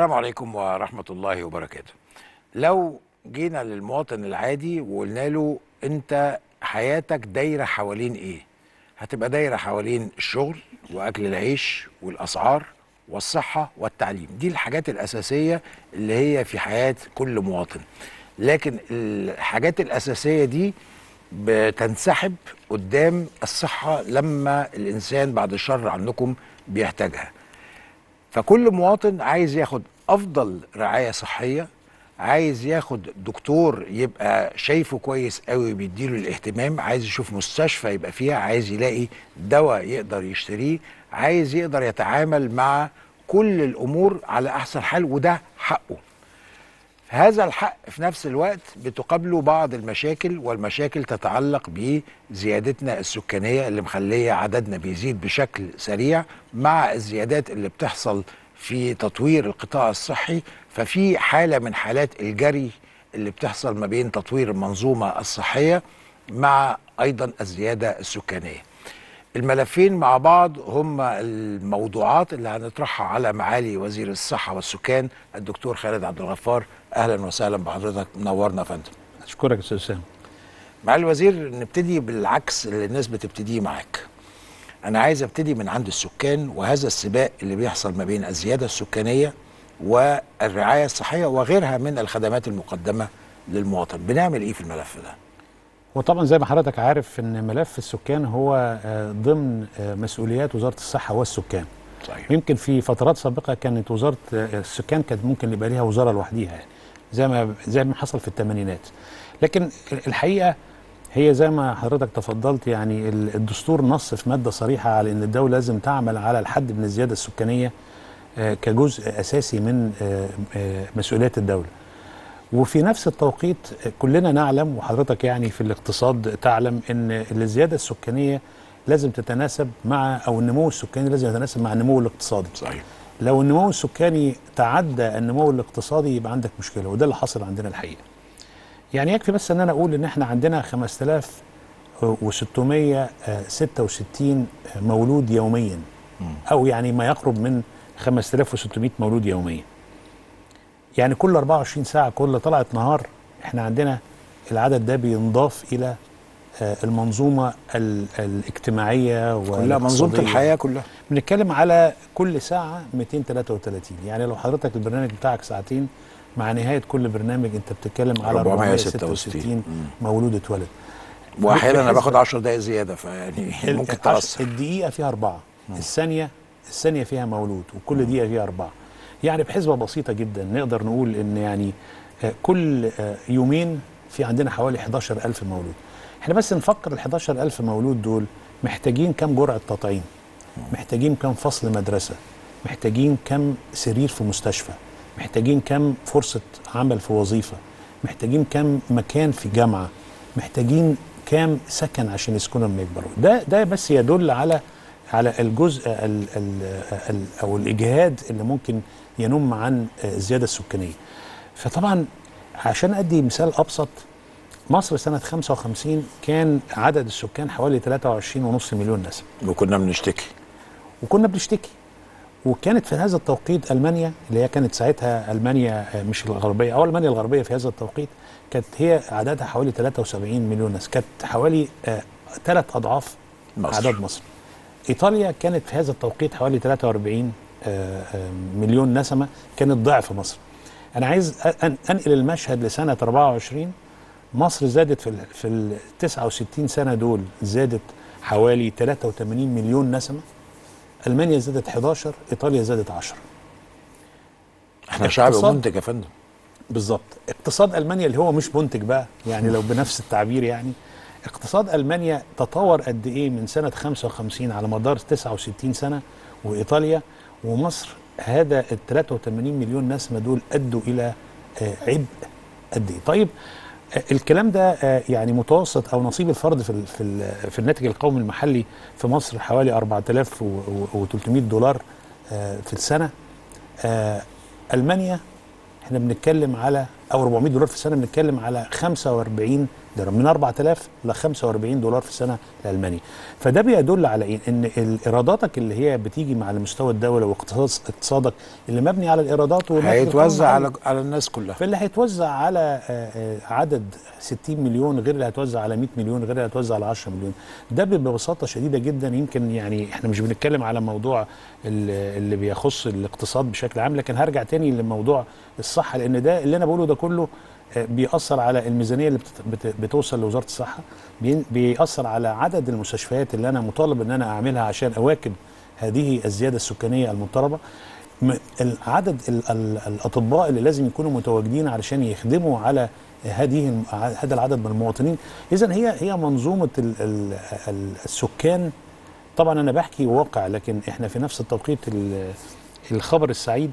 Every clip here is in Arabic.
السلام عليكم ورحمة الله وبركاته. لو جينا للمواطن العادي وقلنا له انت حياتك دايرة حوالين إيه؟ هتبقى دايرة حوالين الشغل وأكل العيش والأسعار والصحة والتعليم. دي الحاجات الأساسية اللي هي في حياة كل مواطن. لكن الحاجات الأساسية دي بتنسحب قدام الصحة لما الإنسان بعد الشر عنكم بيحتاجها. فكل مواطن عايز ياخد أفضل رعاية صحية عايز ياخد دكتور يبقى شايفه كويس قوي بيديله الاهتمام عايز يشوف مستشفى يبقى فيها عايز يلاقي دواء يقدر يشتريه عايز يقدر يتعامل مع كل الأمور على أحسن حال وده حقه. هذا الحق في نفس الوقت بتقابله بعض المشاكل والمشاكل تتعلق بزيادتنا السكانية اللي مخلية عددنا بيزيد بشكل سريع مع الزيادات اللي بتحصل في تطوير القطاع الصحي ففي حالة من حالات الجري اللي بتحصل ما بين تطوير المنظومة الصحية مع أيضا الزيادة السكانية. الملفين مع بعض هم الموضوعات اللي هنطرحها على معالي وزير الصحة والسكان الدكتور خالد عبد الغفار أهلا وسهلا بحضرتك منورنا يا فندم. أشكرك يا أستاذ اسامه معالي الوزير نبتدي بالعكس اللي الناس بتبتديه معاك. أنا عايز أبتدي من عند السكان وهذا السباق اللي بيحصل ما بين الزيادة السكانية والرعاية الصحية وغيرها من الخدمات المقدمة للمواطن. بنعمل إيه في الملف ده؟ وطبعا زي ما حضرتك عارف إن ملف السكان هو آه، ضمن آه، مسؤوليات وزارة الصحة والسكان. صحيح. يمكن في فترات سابقة كانت وزارة آه، السكان كانت ممكن يبقى ليها وزارة لوحديها يعني. زي ما زي ما حصل في الثمانينات. لكن الحقيقة هي زي ما حضرتك تفضلت يعني ال- الدستور نص في مادة صريحة على إن الدولة لازم تعمل على الحد من الزيادة السكانية آه، كجزء أساسي من آه، آه، مسؤوليات الدولة. وفي نفس التوقيت كلنا نعلم وحضرتك يعني في الاقتصاد تعلم إن الزيادة السكانية لازم تتناسب مع أو النمو السكاني لازم يتناسب مع النمو الاقتصادي. صحيح. لو النمو السكاني تعدى النمو الاقتصادي يبقى عندك مشكلة وده اللي حصل عندنا الحقيقة. يعني يكفي بس إن أنا أقول إن إحنا عندنا 5666 مولود يوميا. أو يعني ما يقرب من 5600 مولود يوميا. يعني كل 24 ساعة كل طلعت نهار إحنا عندنا العدد ده بينضاف إلى آه، المنظومة ال- الاجتماعية كلها منظومة. الحياة كلها. بنتكلم على كل ساعة 233 يعني لو حضرتك البرنامج بتاعك ساعتين مع نهاية كل برنامج انت بتتكلم على 466 466 مولود اتولد. وأحيانا أنا باخد 10 دقائق زيادة فيعني ممكن تأثر. الدقيقة فيها أربعة الثانية الثانية فيها مولود وكل دقيقة فيها أربعة. يعني بحسبة بسيطة جدا نقدر نقول إن يعني آه، كل آه، يومين في عندنا حوالي 11000 مولود. إحنا بس نفكر ال 11000 مولود دول محتاجين كم جرعة تطعيم؟ محتاجين كم فصل مدرسة؟ محتاجين كم سرير في مستشفى؟ محتاجين كم فرصة عمل في وظيفة؟ محتاجين كم مكان في جامعة؟ محتاجين كام سكن عشان يسكنوا لما يكبروا؟ ده ده بس يدل على على الجزء ال ال ال أو الإجهاد اللي ممكن ينم عن الزيادة السكانية. فطبعا عشان أدي مثال أبسط مصر سنة 55 كان عدد السكان حوالي 23.5 مليون نسمة. وكنا بنشتكي. وكنا بنشتكي. وكانت في هذا التوقيت ألمانيا اللي هي كانت ساعتها ألمانيا آه، مش الغربية أو ألمانيا الغربية في هذا التوقيت كانت هي عددها حوالي 73 مليون ناس كانت حوالي ثلاث أضعاف مصر. عدد مصر. إيطاليا كانت في هذا التوقيت حوالي 43 آه، آه، مليون نسمة. كانت ضعف مصر. أنا عايز أ- أن- أنقل المشهد لسنة 24 مصر زادت في في ال 69 سنة دول زادت حوالي 83 مليون نسمة. ألمانيا زادت 11 إيطاليا زادت 10 إحنا شعب منتج يا فندم. بالظبط. اقتصاد ألمانيا اللي هو مش منتج بقى يعني لو بنفس التعبير يعني. اقتصاد ألمانيا تطور قد إيه من سنة 55 على مدار 69 سنة وإيطاليا؟ ومصر هذا ال 83 مليون نسمة دول أدوا إلى آه، عبء قد إيه. طيب الكلام ده آه، يعني متوسط أو نصيب الفرد في في في الناتج القومي المحلي في مصر حوالي 4300 دولار آه، في السنة. آه، ألمانيا إحنا بنتكلم على أو 400 دولار في السنة بنتكلم على 45 درهم من 4000 ل 45 دولار في السنة لالمانيا فده بيدل على إيه ان إيراداتك اللي هي بتيجي مع مستوى الدولة واقتصاد اقتصادك اللي مبني على الإيرادات هيتوزع على على الناس كلها. فاللي هيتوزع على آه، آه، عدد 60 مليون غير اللي هيتوزع على 100 مليون غير اللي هيتوزع على 10 مليون. ده ببساطة شديدة جدا. يمكن يعني إحنا مش بنتكلم على موضوع ال- اللي بيخص الاقتصاد بشكل عام لكن هرجع تاني لموضوع الصحة لأن ده اللي أنا بقوله ده كله بيأثر على الميزانية اللي بت- بت- بتوصل لوزارة الصحة بين- بيأثر على عدد المستشفيات اللي أنا مطالب إن أنا أعملها عشان أواكب هذه الزيادة السكانية المضطربة. م- العدد ال- ال- الأطباء اللي لازم يكونوا متواجدين علشان يخدموا على هذه هذا العدد من المواطنين. اذا هي هي ال- السكان. طبعا أنا بحكي واقع لكن إحنا في نفس التوقيت ال- الخبر السعيد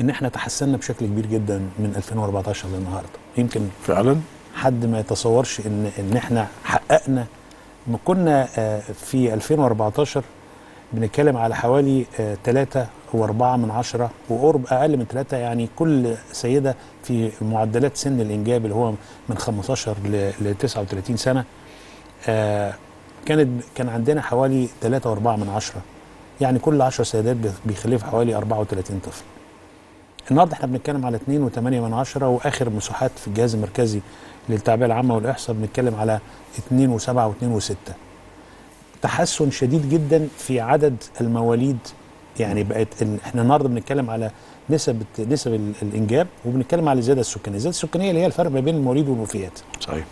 إن إحنا تحسنا بشكل كبير جدا من 2014 للنهاردة. يمكن فعلا؟ حد ما يتصورش إن إن إحنا حققنا ما كنا آه، في 2014 بنتكلم على حوالي 3 و4 من عشرة وقرب أقل من 3 يعني كل سيدة في معدلات سن الإنجاب اللي هو من 15 ل ل 39 سنة آه، كانت كان عندنا حوالي 3 و4 من عشرة. يعني كل 10 سيدات بيخلفوا حوالي 34 طفل. النهارده إحنا بنتكلم على 2 و8 من عشرة وآخر مساحات في الجهاز المركزي للتعبئة العامة والإحصاء بنتكلم على 2 و7 و2 و6 تحسن شديد جدا في عدد المواليد يعني بقت ال... إحنا النهارده بنتكلم على نسب نسب ال- الإنجاب وبنتكلم على الزياده السكانية، الزياده السكانية اللي هي الفرق ما بين المواليد والوفيات. صحيح.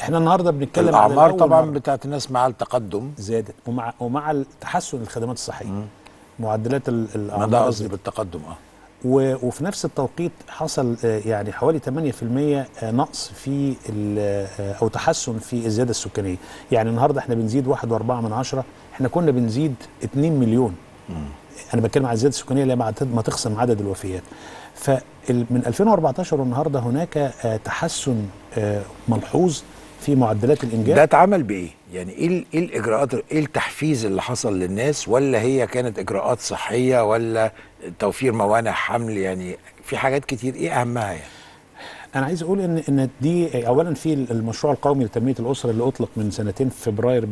إحنا النهارده بنتكلم على الأعمار طبعا مرة بتاعت الناس مع التقدم. زادت ومع ومع تحسن الخدمات الصحية. معدلات ال- ما ده الاعمار قصدي. بالتقدم آه. وفي نفس التوقيت حصل آه، يعني حوالي 8% آه، نقص في ال- آه، أو تحسن في الزيادة السكانية. يعني النهارده إحنا بنزيد 1.4 من عشرة إحنا كنا بنزيد 2 مليون. أنا بتكلم عن الزيادة السكانية اللي ما تخصم عدد الوفيات. فمن 2014 والنهارده هناك تحسن ملحوظ في معدلات الانجاب ده اتعمل بإيه؟ يعني إيه إيه الإجراءات إيه التحفيز اللي حصل للناس؟ ولا هي كانت إجراءات صحية؟ ولا توفير موانع حمل يعني في حاجات كتير إيه أهمها يعني؟ أنا عايز أقول إن إن دي اولا في المشروع القومي لتنمية الأسرة اللي أطلق من سنتين في فبراير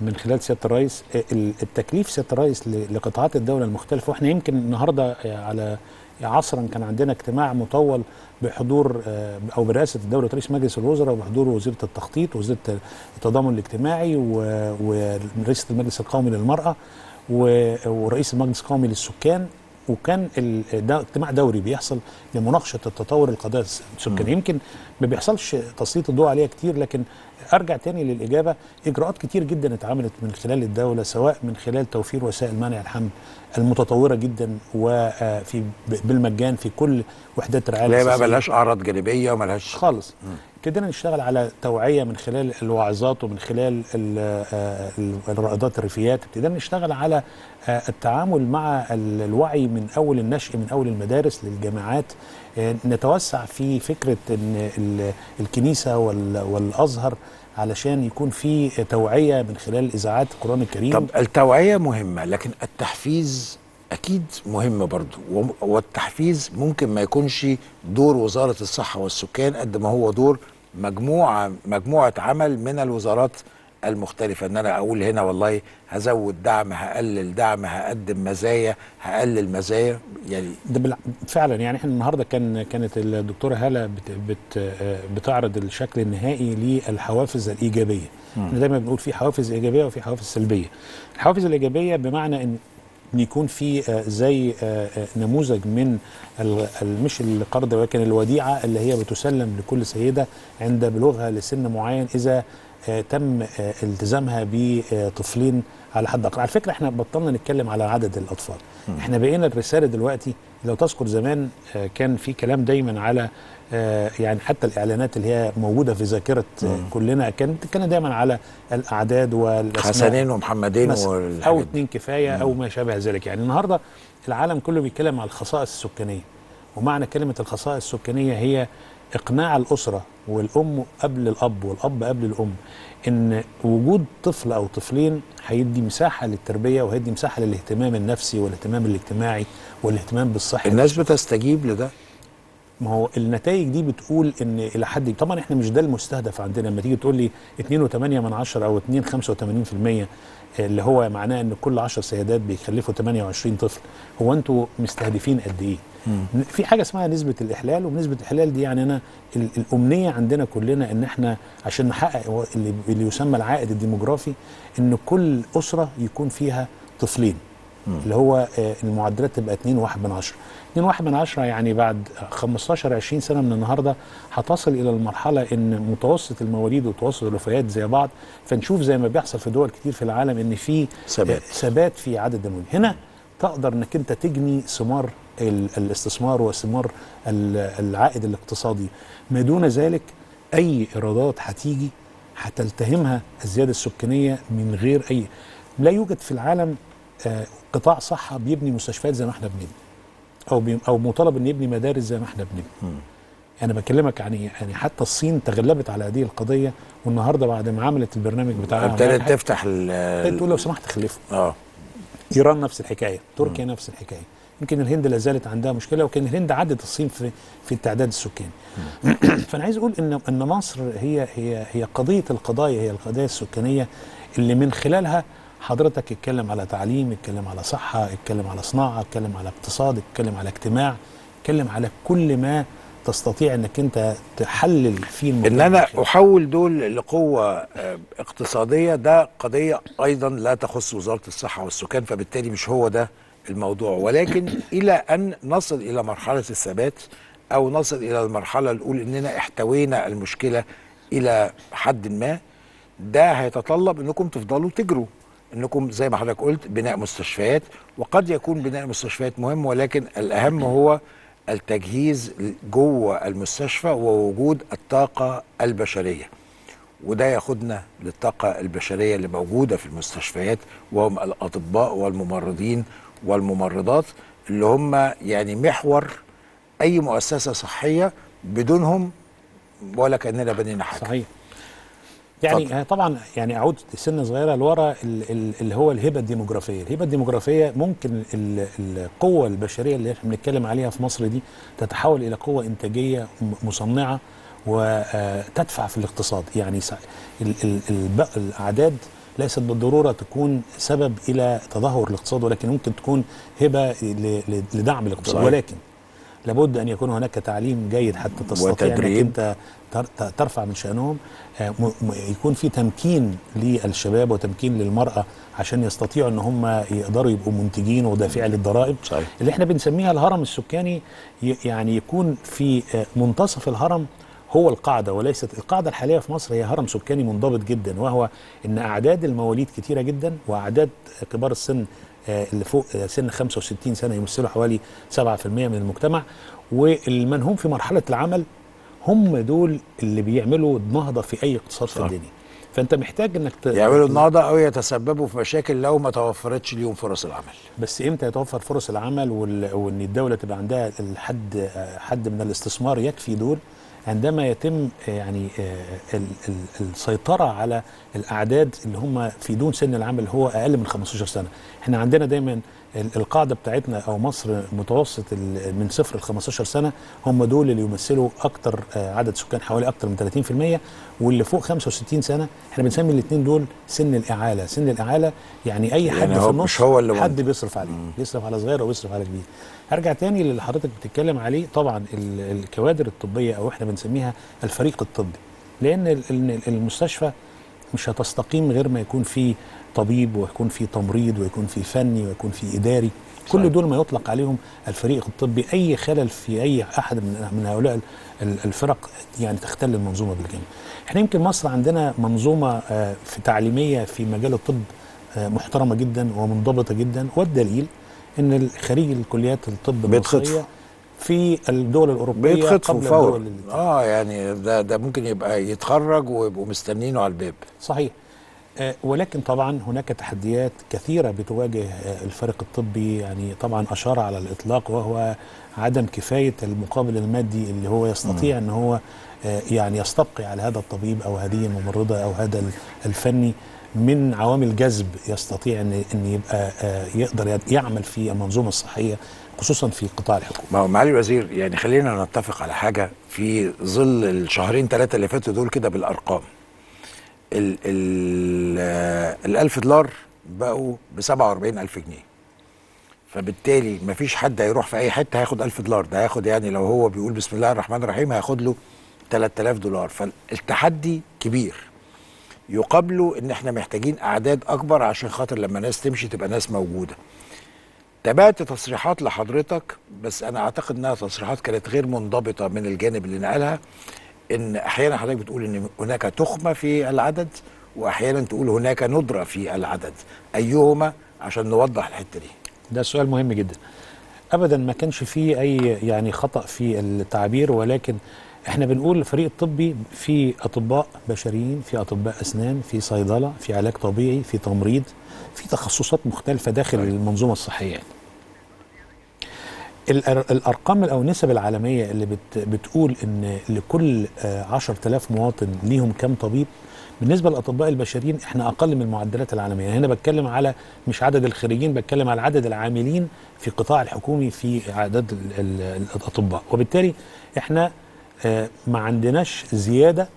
من خلال سيادة الرئيس. ال- التكليف سيادة الرئيس لقطاعات الدولة المختلفة. وإحنا يمكن النهارده على عصرا كان عندنا اجتماع مطول بحضور آه، أو برئاسة دوله رئيس مجلس الوزراء وبحضور وزيرة التخطيط وزيره التضامن الاجتماعي ورئيسه المجلس القومي للمرأة ورئيس المجلس القومي للسكان. وكان ده اجتماع دوري بيحصل لمناقشة التطور القضايا السكانيه يمكن ما بيحصلش تسليط الضوء عليها كتير لكن أرجع تاني للإجابة. إجراءات كتير جدا اتعملت من خلال الدولة سواء من خلال توفير وسائل منع الحمل المتطورة جدا وفي بالمجان في كل وحدات الرعايه هي بقى. ملهاش أعراض جانبية وملهاش خالص. ابتدينا نشتغل على توعية من خلال الوعظات ومن خلال ال- آه، ال- الرائدات الريفيات. ابتدينا نشتغل على آه، التعامل مع ال- الوعي من أول النشء من أول المدارس للجامعات. آه، نتوسع في فكرة إن ال- الكنيسة وال- والأزهر علشان يكون في توعية من خلال إذاعات القرآن الكريم. طب التوعية مهمة لكن التحفيز أكيد مهم برضو وم- والتحفيز ممكن ما يكونش دور وزارة الصحة والسكان قد ما هو دور مجموعة مجموعة عمل من الوزارات المختلفة إن أنا أقول هنا والله هزود دعم هقلل دعم هقدم مزايا هقلل مزايا. يعني ده بالع... فعلا يعني إحنا النهارده كان كانت الدكتورة هالة بت... بت... بتعرض الشكل النهائي للحوافز الإيجابية. إحنا دايما بنقول في حوافز إيجابية وفي حوافز سلبية. الحوافز الإيجابية بمعنى إن إن يكون في آه، زي آه، آه، نموذج من مش القرض ولكن الوديعة اللي هي بتسلم لكل سيدة عند بلوغها لسن معين إذا تم آه، التزامها بطفلين على حد أقل على فكرة إحنا بطلنا نتكلم على عدد الأطفال. إحنا بقينا الرسالة دلوقتي لو تذكر زمان آه، كان في كلام دايما على آه، يعني حتى الإعلانات اللي هي موجودة في ذاكرة كلنا كانت كان دايما على الأعداد والأسماء. حسنين ومحمدين أو. اتنين كفاية أو ما شابه ذلك. يعني النهارده العالم كله بيتكلم على الخصائص السكانية. ومعنى كلمة الخصائص السكانية هي إقناع الأسرة والأم قبل الأب والأب قبل الأم إن وجود طفل أو طفلين هيدي مساحة للتربية وهيدي مساحة للاهتمام النفسي والاهتمام الاجتماعي والاهتمام بالصحة. الناس بتستجيب لده؟ ما هو النتائج دي بتقول إن إلى حد طبعا إحنا مش ده المستهدف عندنا. لما تيجي تقول لي 2.8 من عشرة أو 2.85% اللي هو معناه إن كل 10 سيدات بيخلفوا 28 طفل هو أنتوا مستهدفين قد إيه؟ في حاجة اسمها نسبة الإحلال ونسبة الإحلال دي يعني أنا ال- الأمنية عندنا كلنا إن إحنا عشان نحقق اللي, اللي يسمى العائد الديموغرافي إن كل أسرة يكون فيها طفلين. اللي هو آه، المعدلات تبقى 2 واحد من عشرة. 2 واحد من عشرة يعني بعد 15 20 سنة من النهاردة هتصل إلى المرحلة إن متوسط المواليد ومتوسط الوفيات زي بعض. فنشوف زي ما بيحصل في دول كتير في العالم إن في ثبات. آه، ثبات في عدد المواليد. هنا تقدر إنك أنت تجني ثمار الاستثمار ال- العائد الاقتصادي. ما دون ذلك أي إيرادات هتيجي هتلتهمها الزيادة السكانية من غير أي لا يوجد في العالم آه، قطاع صحة بيبني مستشفيات زي ما إحنا بنبني أو بي أو مطالب إن يبني مدارس زي ما إحنا بنبني. أنا بكلمك يعني يعني حتى الصين تغلبت على هذه القضية والنهاردة بعد ما عملت البرنامج بتاعها ابتدت تفتح ال تقول لو سمحت خلفوا آه. إيران نفس الحكاية تركيا نفس الحكاية. يمكن الهند لا زالت عندها مشكلة وكان الهند عدت الصين في في التعداد السكاني فأنا عايز أقول إن إن مصر هي هي هي قضية القضايا هي القضايا السكانية اللي من خلالها حضرتك اتكلم على تعليم اتكلم على صحة اتكلم على صناعة اتكلم على اقتصاد اتكلم على اجتماع اتكلم على كل ما تستطيع إنك أنت تحلل فيه الموضوع إن أنا داخلي. أحول دول لقوة آه، اقتصادية ده قضية أيضا لا تخص وزارة الصحة والسكان فبالتالي مش هو ده الموضوع. ولكن إلى أن نصل إلى مرحلة الثبات أو نصل إلى المرحلة الأولى إننا احتوينا المشكلة إلى حد ما ده هيتطلب إنكم تفضلوا تجروا. إنكم زي ما حضرتك قلت بناء مستشفيات وقد يكون بناء مستشفيات مهم ولكن الأهم هو التجهيز جوه المستشفى ووجود الطاقة البشرية. وده ياخدنا للطاقة البشرية اللي موجودة في المستشفيات وهم الأطباء والممرضين والممرضات اللي هم يعني محور أي مؤسسة صحية بدونهم ولا كأننا بنينا حاجة. صحيح. يعني. آه، طبعا يعني أعود سنه صغيرة لورا ال- ال- اللي هو الهبة الديموغرافية، الهبة الديموغرافية ممكن ال- القوة البشرية اللي إحنا بنتكلم عليها في مصر دي تتحول إلى قوة إنتاجية مصنعة وتدفع في الاقتصاد، يعني الأعداد ليست بالضرورة تكون سبب إلى تدهور الاقتصاد ولكن ممكن تكون ل- لدعم الاقتصاد صحيح. ولكن لابد أن يكون هناك تعليم جيد حتى تستطيع إنك وتدريب. أنت تر- ت- ترفع من شأنهم آه، يكون في تمكين للشباب وتمكين للمرأة عشان يستطيعوا إن هم يقدروا يبقوا منتجين ودافعين للضرائب صحيح. اللي إحنا بنسميها الهرم السكاني يعني يكون في آه، منتصف الهرم هو القاعدة وليست القاعدة الحالية في مصر هي هرم سكاني منضبط جدا وهو إن أعداد المواليد كتيرة جدا وأعداد كبار السن آه، اللي فوق آه، سن 65 سنة يمثلوا حوالي 7% من المجتمع. والمن هم في مرحلة العمل هم دول اللي بيعملوا نهضه في أي اقتصاد في. الدنيا. فأنت محتاج إنك ت... يعملوا النهضة أو يتسببوا في مشاكل لو ما توفرتش ليهم فرص العمل. بس إمتى يتوفر فرص العمل وال... وإن الدولة تبقى عندها الحد حد من الاستثمار يكفي دول؟ عندما يتم آه، يعني آه، ال- ال- السيطرة على الأعداد اللي هم في دون سن العمل اللي هو أقل من 15 سنة. إحنا عندنا دايما القاعدة بتاعتنا أو مصر متوسط من صفر ل 15 سنة هم دول اللي يمثلوا أكتر آه، عدد سكان حوالي أكتر من 30% واللي فوق 65 سنة إحنا بنسمي الاثنين دول سن الإعالة. سن الإعالة يعني أي حد يعني في النص مش هو اللي حد. بيصرف عليه بيصرف على صغير وبيصرف على كبير. ارجع تاني للي حضرتك بتتكلم عليه. طبعا ال- الكوادر الطبية أو إحنا بنسميها الفريق الطبي لأن ال- ال- المستشفى مش هتستقيم غير ما يكون في طبيب ويكون في تمريض ويكون في فني ويكون في إداري. كل صحيح. دول ما يطلق عليهم الفريق الطبي أي خلل في أي أحد من من هؤلاء ال- ال- الفرق يعني تختل المنظومة بالكامل إحنا يمكن مصر عندنا منظومة آه، في تعليمية في مجال الطب آه، محترمة جدا ومنضبطة جدا. والدليل إن خريج الكليات الطب بيتخطفوا. المصرية في الدول الأوروبية بيتخطفوا قبل فورا الدول اللي- آه يعني ده ده ممكن يبقى يتخرج ويبقوا مستنينه على الباب. صحيح. ولكن طبعا هناك تحديات كثيرة بتواجه آه، الفريق الطبي. يعني طبعا أشار على الإطلاق وهو عدم كفاية المقابل المادي اللي هو يستطيع أن هو آه، يعني يستبقي على هذا الطبيب أو هذه الممرضة أو هذا ال- الفني. من عوامل جذب يستطيع أن أن يبقى آه، يقدر يعمل في المنظومة الصحية خصوصا في ما هو معالي الوزير يعني خلينا نتفق على حاجة. في ظل الشهرين ثلاثة اللي فاتوا دول كده بالأرقام ال ال ال 1000 دولار بقوا ب 47000 جنيه. فبالتالي مفيش حد هيروح في أي حتة هياخد 1000 دولار. ده هياخد يعني لو هو بيقول بسم الله الرحمن الرحيم هياخد له 3000 دولار. فالتحدي كبير. يقابله إن إحنا محتاجين أعداد أكبر عشان خاطر لما ناس تمشي تبقى ناس موجودة. تابعت تصريحات لحضرتك بس أنا أعتقد إنها تصريحات كانت غير منضبطة من الجانب اللي نقلها. إن أحيانا حضرتك بتقول إن هناك تخمة في العدد وأحيانا تقول هناك ندرة في العدد أيهما عشان نوضح الحتة دي ده سؤال مهم جدا ابدا ما كانش فيه أي يعني خطأ في التعبير ولكن إحنا بنقول الفريق الطبي في أطباء بشريين في أطباء أسنان في صيدلة في علاج طبيعي في تمريض في تخصصات مختلفة داخل طيب. المنظومة الصحية يعني. الأرقام أو النسب العالمية اللي بت بتقول إن لكل آه، 10000 مواطن ليهم كام طبيب بالنسبة للأطباء البشريين إحنا أقل من المعدلات العالمية. هنا بتكلم على مش عدد الخريجين بتكلم على عدد العاملين في القطاع الحكومي في عدد ال- ال- الأطباء. وبالتالي إحنا آه، ما عندناش زيادة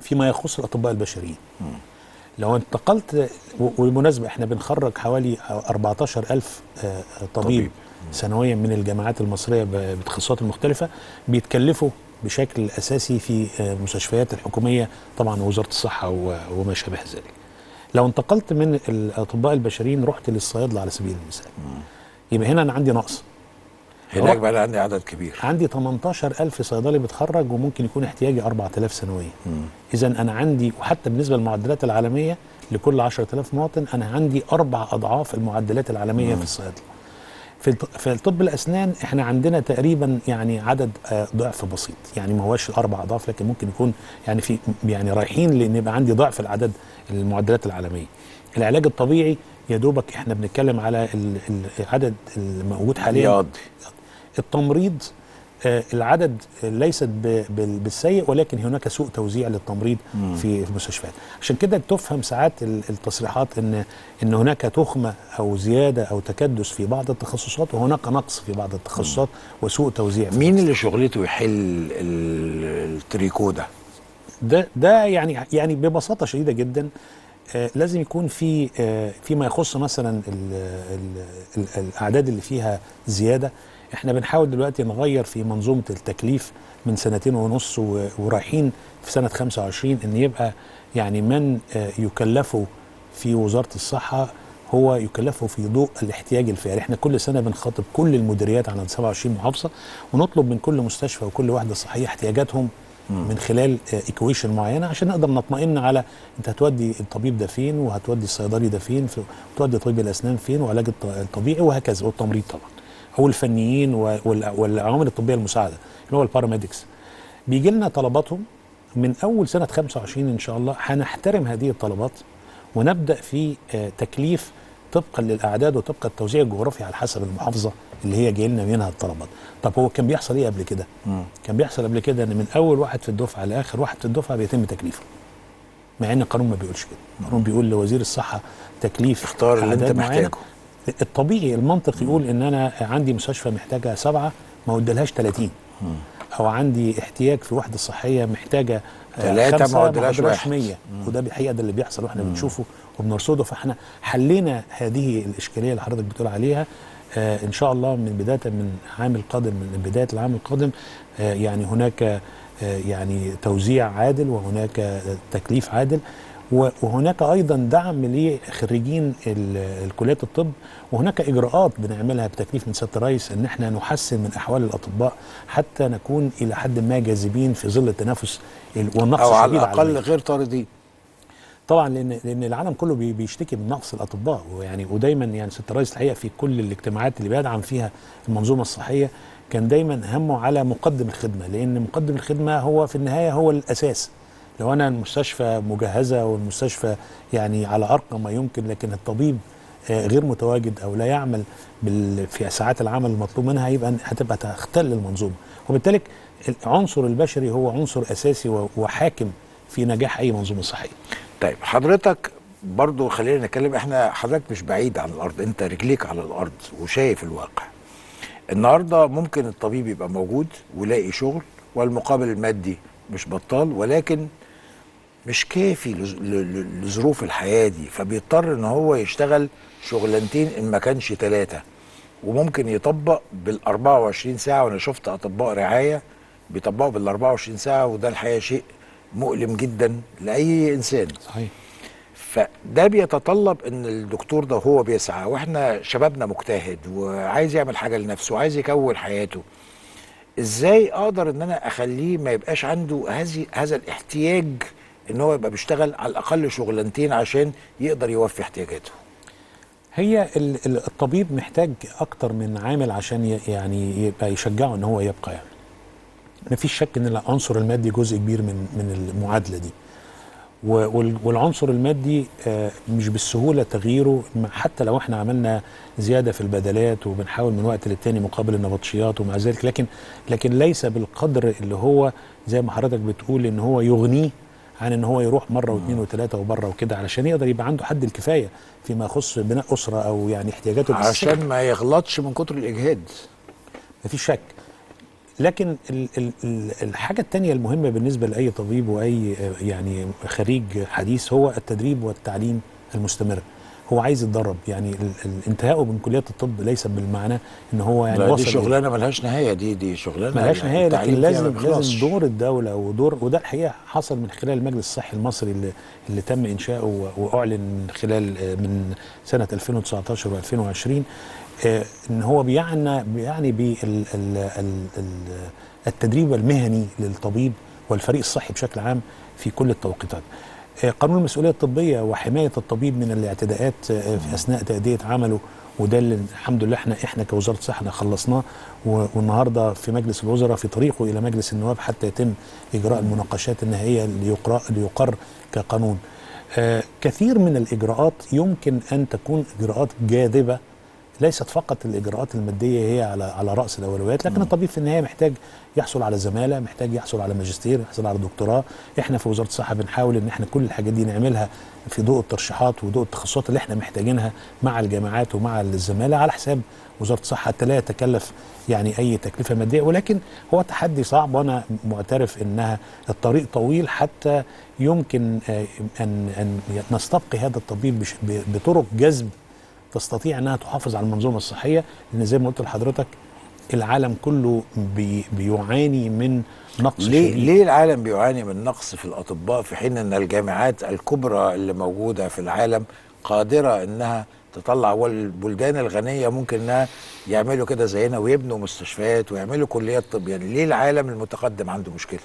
فيما يخص الأطباء البشريين. لو انتقلت و- وبالمناسبه إحنا بنخرج حوالي 14000 آه، طبيب, طبيب. سنويا من الجامعات المصرية بالتخصصات المختلفه بيتكلفوا بشكل أساسي في آه، المستشفيات الحكومية طبعا وزارة الصحة وما شابه ذلك. لو انتقلت من الأطباء البشريين رحت للصيادلة على سبيل المثال. يبقى هنا أنا عندي نقص هناك. بقى عندي عدد كبير عندي 18000 صيدلي بيتخرج وممكن يكون احتياجي 4000 سنويا اذا أنا عندي وحتى بالنسبة للمعدلات العالمية لكل 10000 مواطن أنا عندي أربع أضعاف المعدلات العالمية في الصيادلة في في طب الأسنان إحنا عندنا تقريبا يعني عدد آه، ضعف بسيط. يعني ما هوش الاربع أضعاف لكن ممكن يكون يعني في يعني رايحين لأن يبقى عندي ضعف العدد المعدلات العالمية. العلاج الطبيعي يا دوبك إحنا بنتكلم على ال- ال- العدد الموجود حاليا. التمريض العدد ليست بالسيء ولكن هناك سوء توزيع للتمريض في في المستشفيات. عشان كده تفهم ساعات ال- التصريحات ان إن هناك تخمة أو زيادة أو تكدس في بعض التخصصات وهناك نقص في بعض التخصصات وسوء توزيع. في مين اللي شغلته يحل ال- التريكو ده؟ ده ده يعني يعني ببساطة شديدة جدا آه لازم يكون في آه فيما يخص مثلا ال ال ال الأعداد اللي فيها زيادة. إحنا بنحاول دلوقتي نغير في منظومة التكليف من سنتين ونص ورايحين في سنة 25 إن يبقى يعني من آه يكلفوا في وزارة الصحة هو يكلفه في ضوء الاحتياج الفعلي. إحنا كل سنة بنخاطب كل المديريات على 27 محافظة ونطلب من كل مستشفى وكل وحده صحية احتياجاتهم من خلال equation معينة عشان نقدر نطمئن على أنت هتودي الطبيب ده فين وهتودي الصيدلي ده فين في- وتودي طبيب الأسنان فين وعلاج الط- الطبيعي وهكذا والتمريض طبعا. هو الفنيين والعوامل الطبية المساعدة اللي هو ال paramedics بيجي لنا طلباتهم من أول سنة 25 إن شاء الله هنحترم هذه الطلبات ونبدأ في آه، تكليف طبقا للأعداد وطبقا التوزيع الجغرافي على حسب المحافظة اللي هي جاي لنا منها الطلبات. طب هو كان بيحصل إيه قبل كده؟ كان بيحصل قبل كده إن من أول واحد في الدفعة لآخر واحد في الدفعة بيتم تكليفه. مع إن القانون ما بيقولش كده. القانون بيقول لوزير الصحة تكليف اختار اللي أنت. محتاجه. الطبيعي المنطق يقول إن أنا عندي مستشفى محتاجة سبعة ما اديلهاش 30 أو عندي احتياج في وحدة صحية محتاجة آه، تلاتة خمسة، ما واحد. 100 وده بالحقيقة ده اللي بيحصل وإحنا بنشوفه وبنرصده. فإحنا حلينا هذه الإشكالية اللي حضرتك بتقول عليها. آه إن شاء الله من بداية من عام القادم من بداية العام القادم آه يعني هناك آه يعني توزيع عادل وهناك آه، تكليف عادل. وهناك أيضا دعم لخريجين ال- الكليات الطب وهناك إجراءات بنعملها بتكليف من سياده الرئيس إن إحنا نحسن من أحوال الأطباء حتى نكون إلى حد ما جاذبين في ظل التنافس ال- والنقص أو على الأقل. غير طاردين طبعا لأن لأن العالم كله بي- بيشتكي من نقص الأطباء ويعني ودايما يعني سياده الرئيس الحقيقة في كل الاجتماعات اللي بيدعم فيها المنظومة الصحية كان دايما همه على مقدم الخدمة لأن مقدم الخدمة هو في النهاية هو الأساس لو أنا المستشفى مجهزة والمستشفى يعني على أرقى ما يمكن لكن الطبيب آه، غير متواجد أو لا يعمل في ساعات العمل المطلوب منها يبقى هتبقى تختل المنظومة. وبالتالي العنصر البشري هو عنصر أساسي وحاكم في نجاح أي منظومة صحية. طيب حضرتك برضو خلينا نتكلم إحنا حضرتك مش بعيد عن الأرض أنت رجليك على الأرض وشايف الواقع. النهارده ممكن الطبيب يبقى موجود ويلاقي شغل والمقابل المادي مش بطال ولكن مش كافي لظروف الحياة دي فبيضطر إن هو يشتغل شغلانتين إن ما كانش ثلاثة وممكن يطبق بال 24 ساعة وأنا شفت أطباء رعاية بيطبقوا بال 24 ساعة وده الحقيقة شيء مؤلم جدا لأي إنسان. صحيح. فده بيتطلب إن الدكتور ده هو بيسعى وإحنا شبابنا مجتهد وعايز يعمل حاجة لنفسه وعايز يكون حياته. إزاي أقدر إن أنا أخليه ما يبقاش عنده هذه هذا الاحتياج إن هو يبقى بيشتغل على الأقل شغلانتين عشان يقدر يوفي احتياجاته. هي ال- ال- الطبيب محتاج أكتر من عامل عشان يعني يبقى يشجعه إن هو يبقى يعني. مفيش شك إن العنصر المادي جزء كبير من من المعادلة دي. والعنصر المادي آه، مش بالسهولة تغييره. حتى لو إحنا عملنا زيادة في البدلات وبنحاول من وقت للتاني مقابل النبطشيات ومع ذلك لكن لكن ليس بالقدر اللي هو زي ما حضرتك بتقول إن هو يغنيه عن إن هو يروح مرة واثنين وثلاثة وبرة وكده علشان يقدر يبقى عنده حد الكفاية فيما يخص بناء أسرة أو يعني احتياجاته. عشان ما يغلطش من كتر الإجهاد. مفيش شك. لكن ال ال ال الحاجة التانية المهمة بالنسبة لأي طبيب آه، يعني خريج حديث هو التدريب والتعليم المستمر. هو عايز يتدرب يعني انتهائه من كليات الطب ليس بالمعنى إن هو يعني دي وصل إلى- شغلانة ملهاش نهاية دي دي شغلانة ملهاش يعني نهاية لكن لازم. لازم دور الدولة ودور وده الحقيقة حصل من خلال المجلس الصحي المصري اللي, اللي تم انشاؤه وأعلن من خلال آه، من سنة 2019 و2020 آه، إن هو بيعنى بيعني بالتدريب المهني للطبيب والفريق الصحي بشكل عام في كل التوقيتات. آه، قانون المسؤولية الطبية وحماية الطبيب من الاعتداءات آه، في أثناء تأدية عمله وده اللي الحمد لله إحنا إحنا كوزارة صحه خلصناه والنهاردة في مجلس الوزراء في طريقه إلى مجلس النواب حتى يتم إجراء المناقشات النهائية ليقرا ليقر كقانون. آه كثير من الإجراءات يمكن أن تكون إجراءات جاذبة ليست فقط الإجراءات المادية هي على على رأس الأولويات لكن الطبيب في النهاية محتاج يحصل على زمالة محتاج يحصل على ماجستير يحصل على دكتوراه. إحنا في وزارة الصحة بنحاول إن إحنا كل الحاجات دي نعملها في ضوء الترشيحات وضوء التخصصات اللي إحنا محتاجينها مع الجامعات ومع الزمالة على حساب وزارة الصحة. حتى لا يتكلف يعني أي تكلفة مادية ولكن هو تحدي صعب وأنا معترف إنها الطريق طويل حتى يمكن آه، أن أن نستبقي هذا الطبيب بطرق جذب تستطيع إنها تحافظ على المنظومة الصحية لأن زي ما قلت لحضرتك العالم كله بي بيعاني من نقص ليه شديد ليه العالم بيعاني من نقص في الأطباء في حين إن الجامعات الكبرى اللي موجودة في العالم قادرة إنها تطلع والبلدان الغنية ممكن إنها يعملوا كده زينا ويبنوا مستشفيات ويعملوا كليات طب يعني ليه العالم المتقدم عنده مشكلة؟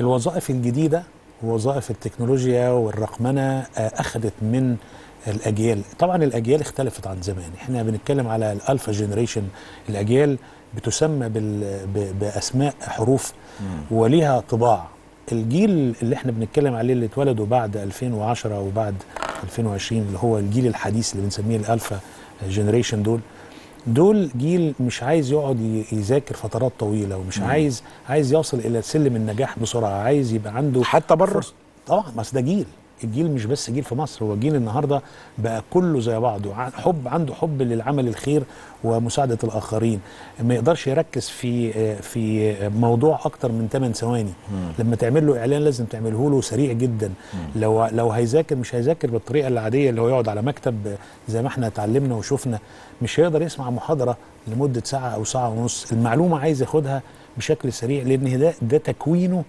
الوظائف الجديدة وظائف التكنولوجيا والرقمنة آه، أخذت من الأجيال. طبعا الأجيال اختلفت عن زمان. إحنا بنتكلم على الألفا جنريشن. الأجيال بتسمى بال... ب... بأسماء حروف وليها طباع. الجيل اللي إحنا بنتكلم عليه اللي اتولدوا بعد 2010 وبعد 2020 اللي هو الجيل الحديث اللي بنسميه الألفا جنريشن دول دول جيل مش عايز يقعد يذاكر فترات طويلة ومش عايز عايز يوصل إلى سلم النجاح بسرعة عايز يبقى عنده حتى بره. طبعا بس ده جيل. الجيل مش بس جيل في مصر هو جيل النهارده بقى كله زي بعضه حب عنده حب للعمل الخير ومساعدة الآخرين. ما يقدرش يركز في آه، في موضوع أكتر من 8 ثواني. لما تعمل له إعلان لازم تعمله له سريع جدا. لو لو هيذاكر مش هيذاكر بالطريقة العادية اللي هو يقعد على مكتب زي ما إحنا اتعلمنا وشفنا مش هيقدر يسمع محاضرة لمدة ساعة أو ساعة ونص. المعلومة عايز ياخدها بشكل سريع لأن ده ده تكوينه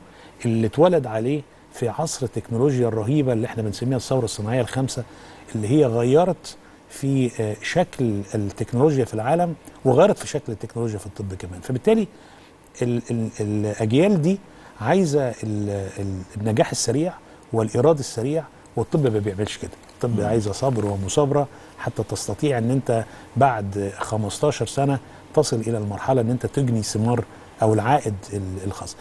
اللي اتولد عليه في عصر التكنولوجيا الرهيبة اللي إحنا بنسميها الثورة الصناعية الخامسة اللي هي غيرت في آه، شكل التكنولوجيا في العالم وغيرت في شكل التكنولوجيا في الطب كمان. فبالتالي ال ال الأجيال دي عايزة ال ال النجاح السريع والإيراد السريع والطب ما بيعملش كده. الطب عايزة صبر ومثابره حتى تستطيع إن أنت بعد 15 سنة تصل إلى المرحلة إن أنت تجني ثمار أو العائد ال- الخاص.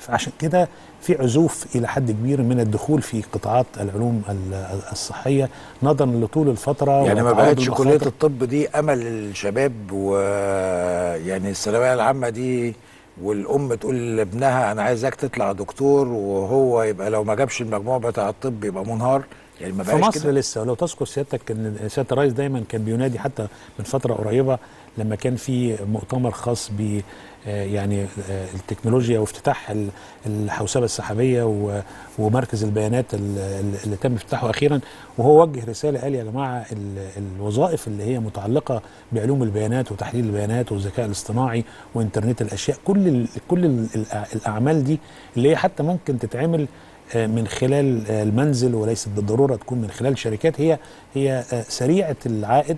فعشان كده في عزوف إلى حد كبير من الدخول في قطاعات العلوم ال- الصحية نظرا لطول الفترة يعني ما بقتش. كلية الطب دي أمل الشباب ويعني الثانوية العامة دي والأم تقول لابنها أنا عايزاك تطلع دكتور وهو يبقى لو ما جابش المجموع بتاع الطب يبقى منهار. يعني ما في بقاش مصر كده. لسه ولو تذكر سيادتك إن سيادة الرئيس دايما كان بينادي حتى من فترة قريبة لما كان في مؤتمر خاص ب يعني آه، التكنولوجيا وافتتاح ال- الحوسبة السحابية ومركز البيانات ال- ال- اللي تم افتتاحه أخيرا وهو وجه رسالة قال يا جماعة ال- الوظائف اللي هي متعلقة بعلوم البيانات وتحليل البيانات والذكاء الاصطناعي وإنترنت الأشياء كل كل ال الأعمال دي اللي هي حتى ممكن تتعمل آه، من خلال آه، المنزل وليست بالضرورة تكون من خلال شركات هي هي آه، سريعة العائد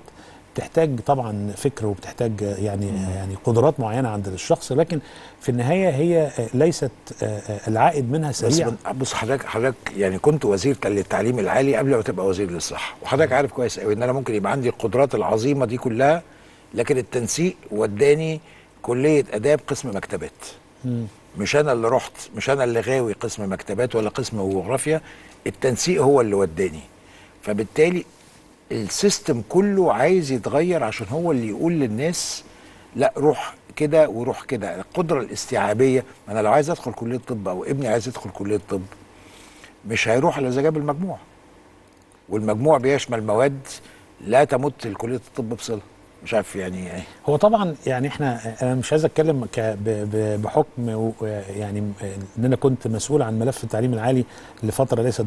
بتحتاج طبعا فكر وبتحتاج يعني يعني قدرات معينة عند الشخص لكن في النهاية هي ليست آه، آه، العائد منها بس سريع. من- بص حضرتك حضرتك يعني كنت وزير للتعليم العالي قبل ما تبقى وزير للصحة. وحضرتك عارف كويس قوي إن أنا ممكن يبقى عندي القدرات العظيمة دي كلها لكن التنسيق وداني كلية آداب قسم مكتبات. مش أنا اللي رحت مش أنا اللي غاوي قسم مكتبات ولا قسم جغرافيا التنسيق هو اللي وداني. فبالتالي السيستم كله عايز يتغير عشان هو اللي يقول للناس لا روح كده وروح كده. القدرة الاستيعابية أنا لو عايز أدخل كلية طب أو ابني عايز يدخل كلية طب مش هيروح إلا إذا جاب المجموع. والمجموع بيشمل مواد لا تمت لكلية الطب بصلة. مش عارف يعني هو طبعا يعني إحنا أنا مش عايز أتكلم بحكم يعني إن أنا كنت مسؤول عن ملف التعليم العالي لفترة ليست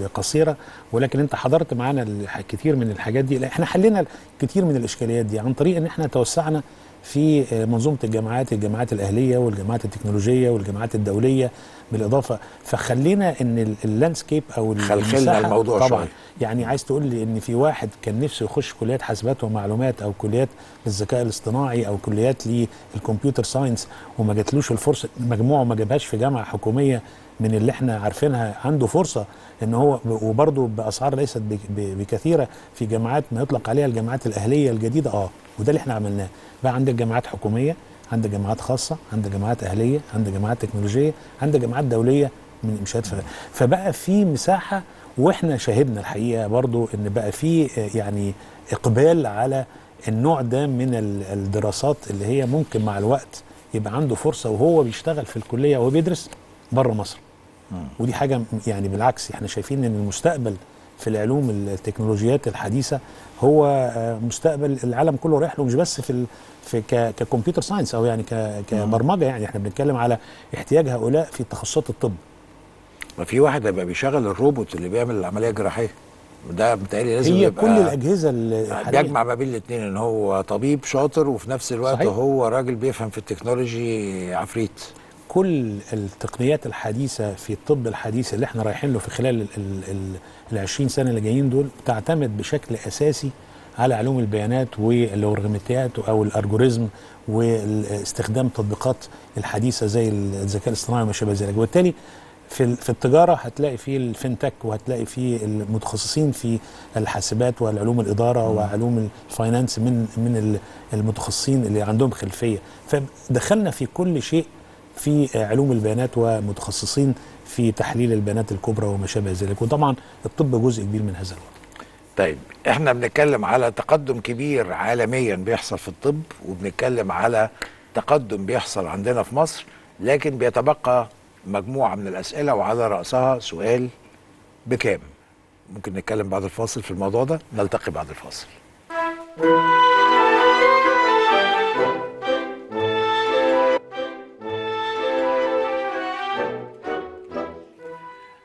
بقصيرة ولكن أنت حضرت معانا كتير من الحاجات دي. إحنا حلينا كتير من الإشكاليات دي عن طريق إن إحنا توسعنا في منظومة الجامعات الجامعات الأهلية والجامعات التكنولوجية والجامعات الدولية بالإضافة فخلينا إن ال- اللاندسكيب أو خلخلنا الموضوع طبعا شوية. يعني عايز تقول لي إن في واحد كان نفسه يخش كليات حاسبات ومعلومات أو كليات للذكاء الاصطناعي أو كليات للكمبيوتر ساينس وما جاتلوش الفرصة مجموعه ما جابهاش في جامعة حكومية من اللي إحنا عارفينها عنده فرصة إن هو وبرضه بأسعار ليست بكثيرة في جامعات ما يطلق عليها الجامعات الأهلية الجديدة. آه وده اللي إحنا عملناه. بقى عندك جامعات حكومية عندك جامعات خاصة عندك جامعات أهلية عندك جامعات تكنولوجية عندك جامعات دولية من مشاهد فبقى في مساحة وإحنا شاهدنا الحقيقة برضو إن بقى في آه، يعني إقبال على النوع ده من ال- الدراسات اللي هي ممكن مع الوقت يبقى عنده فرصة وهو بيشتغل في الكلية وهو بيدرس بره مصر. ودي حاجة يعني بالعكس إحنا شايفين إن المستقبل في العلوم التكنولوجيات الحديثة هو آه، مستقبل العالم كله رايح له مش بس في في ككمبيوتر ساينس أو يعني كبرمجة يعني. إحنا بنتكلم على احتياج هؤلاء في تخصصات الطب. ما في واحد هيبقى بيشغل الروبوت اللي بيعمل العملية الجراحية. ده بتهيألي لازم هي يبقى كل الأجهزة الحاليه بيجمع ما بين الاثنين إن هو طبيب شاطر وفي نفس الوقت صحيح. هو راجل بيفهم في التكنولوجي عفريت. كل التقنيات الحديثة في الطب الحديث اللي إحنا رايحين له في خلال ال- ال- ال- ال 20 سنة اللي جايين دول تعتمد بشكل أساسي على علوم البيانات واللوغاريتمات أو الالجوريزم واستخدام تطبيقات الحديثة زي الذكاء الاصطناعي وما شابه ذلك. وبالتالي في في التجارة هتلاقي في الفinTech وهتلاقي في المتخصصين في الحاسبات والعلوم الإدارة وعلوم الفاينانس من من ال- المتخصصين اللي عندهم خلفية. فدخلنا في كل شيء في علوم البيانات ومتخصصين في تحليل البيانات الكبرى وما شابه ذلك. وطبعا الطب جزء كبير من هذا الوقت طيب إحنا بنتكلم على تقدم كبير عالميا بيحصل في الطب وبنتكلم على تقدم بيحصل عندنا في مصر لكن بيتبقى مجموعة من الأسئلة وعلى رأسها سؤال بكام؟ ممكن نتكلم بعد الفاصل في الموضوع ده نلتقي بعد الفاصل.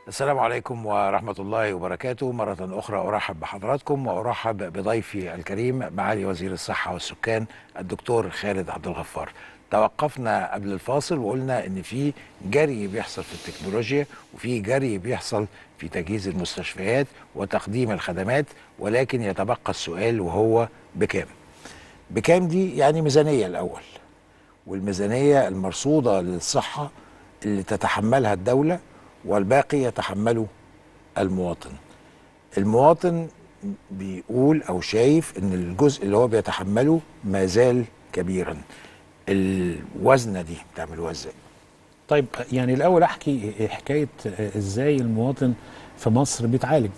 السلام عليكم ورحمة الله وبركاته. مرة أخرى أرحب بحضراتكم وأرحب بضيفي الكريم معالي وزير الصحة والسكان الدكتور خالد عبد الغفار. توقفنا قبل الفاصل وقلنا إن في جري بيحصل في التكنولوجيا وفي جري بيحصل في تجهيز المستشفيات وتقديم الخدمات ولكن يتبقى السؤال وهو بكام؟ بكام دي يعني ميزانية الأول والميزانية المرصودة للصحة اللي تتحملها الدولة والباقي يتحمله المواطن. المواطن بيقول أو شايف أن الجزء اللي هو بيتحمله ما زال كبيرا. الوزنة دي بتعملوها إزاي؟ طيب يعني الأول أحكي حكاية إزاي المواطن في مصر بيتعالج.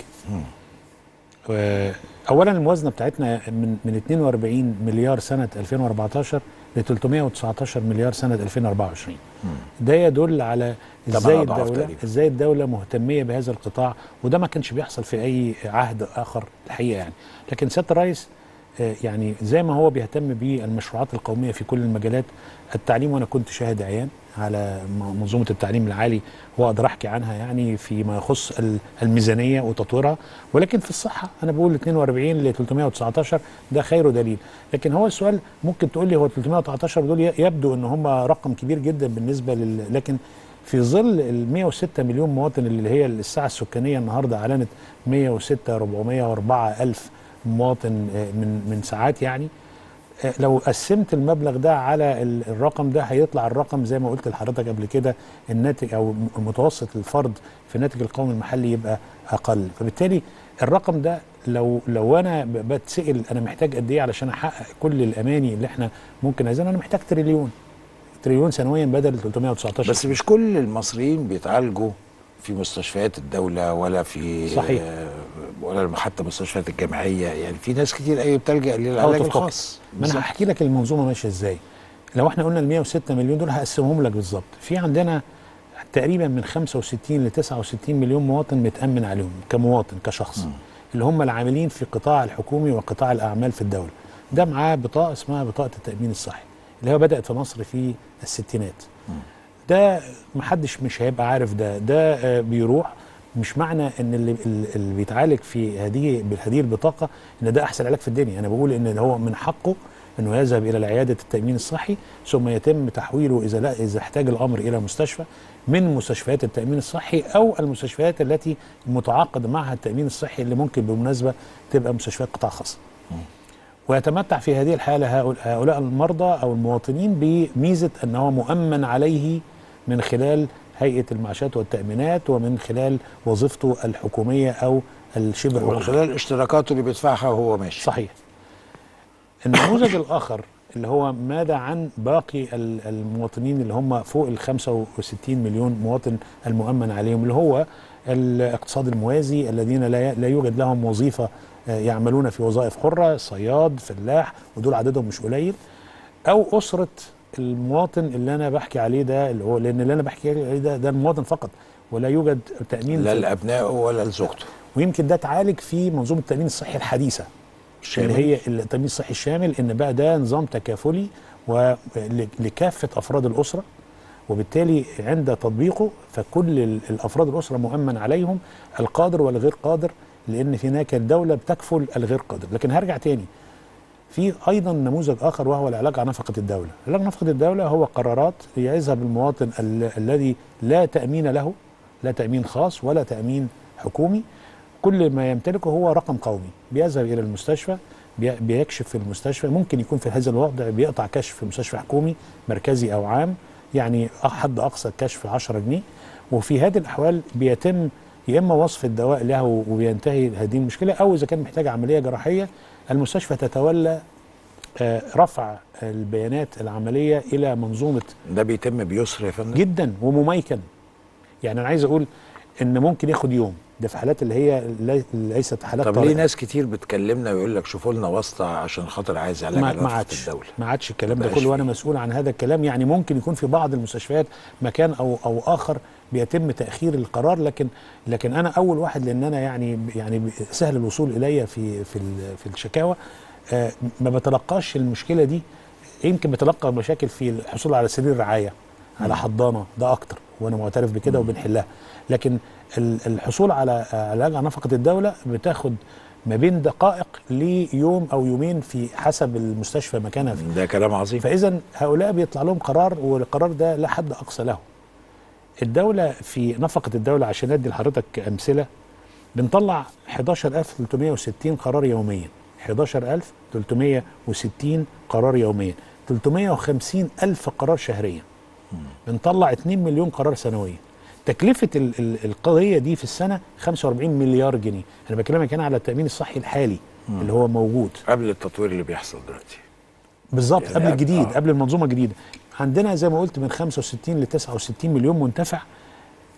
اولا الموازنه بتاعتنا من من 42 مليار سنة 2014 ل 319 مليار سنة 2024 ده يدل على إزاي الدولة. إزاي الدولة مهتمية بهذا القطاع وده ما كانش بيحصل في أي عهد آخر الحقيقة يعني لكن سيادة الرئيس آه، يعني زي ما هو بيهتم بالمشروعات القومية في كل المجالات التعليم وأنا كنت شاهد عيان على منظومة التعليم العالي واقدر احكي عنها يعني فيما يخص ال- الميزانية وتطويرها. ولكن في الصحة أنا بقول 42 ل 319 ده خير دليل لكن هو السؤال ممكن تقول لي هو 319 دول يبدو إن هم رقم كبير جدا بالنسبة لل لكن في ظل ال 106 مليون مواطن اللي هي الساعة السكانية النهارده أعلنت 106 404 ألف مواطن آه، من من ساعات يعني لو قسمت المبلغ ده على ال- الرقم ده هيطلع الرقم زي ما قلت لحضرتك قبل كده الناتج أو متوسط الفرد في الناتج القومي المحلي يبقى أقل. فبالتالي الرقم ده لو لو أنا بتسأل أنا محتاج قد إيه علشان أحقق كل الأماني اللي إحنا ممكن عايزينها أنا محتاج تريليون. تريليون سنويا بدل 319 بس مش كل المصريين بيتعالجوا في مستشفيات الدولة ولا في صحيح. آه، ولا حتى مستشفيات الجامعية. يعني في ناس كتير قوي بتلجأ للعلاج. الخاص. ما أنا هحكي لك المنظومة ماشية إزاي. لو إحنا قلنا ال 106 مليون دول هقسمهم لك بالظبط. في عندنا تقريبا من 65 ل 69 مليون مواطن متأمن عليهم كمواطن كشخص. اللي هم العاملين في القطاع الحكومي وقطاع الأعمال في الدولة. ده معاه بطاقة اسمها بطاقة التأمين الصحي اللي هو بدأت في مصر في الستينات. ده محدش مش هيبقى عارف ده. ده آه، بيروح. مش معنى إن اللي, اللي بيتعالج في هذه بهذه البطاقة إن ده أحسن علاج في الدنيا. أنا بقول إن هو من حقه إنه يذهب إلى العيادة التأمين الصحي ثم يتم تحويله إذا لا إذا احتاج الأمر إلى مستشفى من مستشفيات التأمين الصحي أو المستشفيات التي متعاقد معها التأمين الصحي اللي ممكن بالمناسبة تبقى مستشفيات قطاع خاص. ويتمتع في هذه الحالة هؤل- هؤلاء المرضى أو المواطنين بميزة أنه مؤمن عليه من خلال هيئة المعاشات والتأمينات ومن خلال وظيفته الحكومية أو الشبه ومن خلال اشتراكاته اللي بيدفعها وهو ماشي. صحيح. النموذج الآخر اللي هو ماذا عن باقي ال- المواطنين اللي هم فوق ال 65 مليون مواطن المؤمن عليهم اللي هو الاقتصاد الموازي الذين لا يوجد لهم وظيفة يعملون في وظائف حرة صياد فلاح ودول عددهم مش قليل أو أسرة المواطن اللي أنا بحكي عليه ده اللي هو لأن اللي أنا بحكي عليه ده ده المواطن فقط ولا يوجد تأمين لا لأبنائه ولا لزوجته. ويمكن ده اتعالج في منظومة التأمين الصحي الحديثة اللي هي التأمين الصحي الشامل إن بقى ده نظام تكافلي ولكافه أفراد الأسرة وبالتالي عند تطبيقه فكل ال- الأفراد الأسرة مؤمن عليهم القادر والغير قادر لأن هناك الدولة بتكفل الغير قادر. لكن هرجع تاني. في أيضا نموذج آخر وهو العلاج على نفقة الدولة. علاج نفقة الدولة هو قرارات يذهب المواطن ال- الذي لا تأمين له لا تأمين خاص ولا تأمين حكومي. كل ما يمتلكه هو رقم قومي. بيذهب إلى المستشفى بي- بيكشف في المستشفى. ممكن يكون في هذا الوضع بيقطع كشف في مستشفى حكومي مركزي أو عام. يعني حد أقصى الكشف 10 جنيه. وفي هذه الأحوال بيتم يا إما وصف الدواء له وبينتهي هذه المشكلة أو إذا كان محتاج عملية جراحية المستشفى تتولى آه، رفع البيانات العملية إلى منظومة ده بيتم بيسر يا فندم؟ جدا ومميكن. يعني أنا عايز أقول إن ممكن ياخد يوم. ده في حالات اللي هي لي- ليست حالات طب ليه طارئة. ناس كتير بتكلمنا ويقول لك شوفوا لنا واسطة عشان خاطر عايز علاج ما عادش. الدولة ما عادش الكلام ده كله وأنا. مسؤول عن هذا الكلام. يعني ممكن يكون في بعض المستشفيات مكان أو أو آخر بيتم تأخير القرار لكن لكن أنا أول واحد لأن أنا يعني يعني سهل الوصول الي في في في الشكاوى آه، ما بتلقاش المشكلة دي. يمكن بتلقى مشاكل في الحصول على سرير رعاية على حضانة ده أكتر وأنا معترف بكده وبنحلها. لكن ال- الحصول على علاج على نفقة الدولة بتاخد ما بين دقائق ليوم أو يومين في حسب المستشفى مكانها فيه. ده كلام عظيم. فإذا هؤلاء بيطلع لهم قرار والقرار ده لا حد أقصى له. الدولة في نفقة الدولة عشان أدي لحضرتك أمثلة بنطلع 11360 قرار يوميا. 11360 قرار يوميا. 350 ألف قرار شهريا. بنطلع 2 مليون قرار سنويا. تكلفة ال- ال- القضية دي في السنة 45 مليار جنيه. أنا بكلمك هنا على التأمين الصحي الحالي اللي هو موجود. قبل التطوير اللي بيحصل دلوقتي. بالظبط يعني قبل قبل- الجديد آه. قبل المنظومة الجديدة. عندنا زي ما قلت من 65 ل 69 مليون منتفع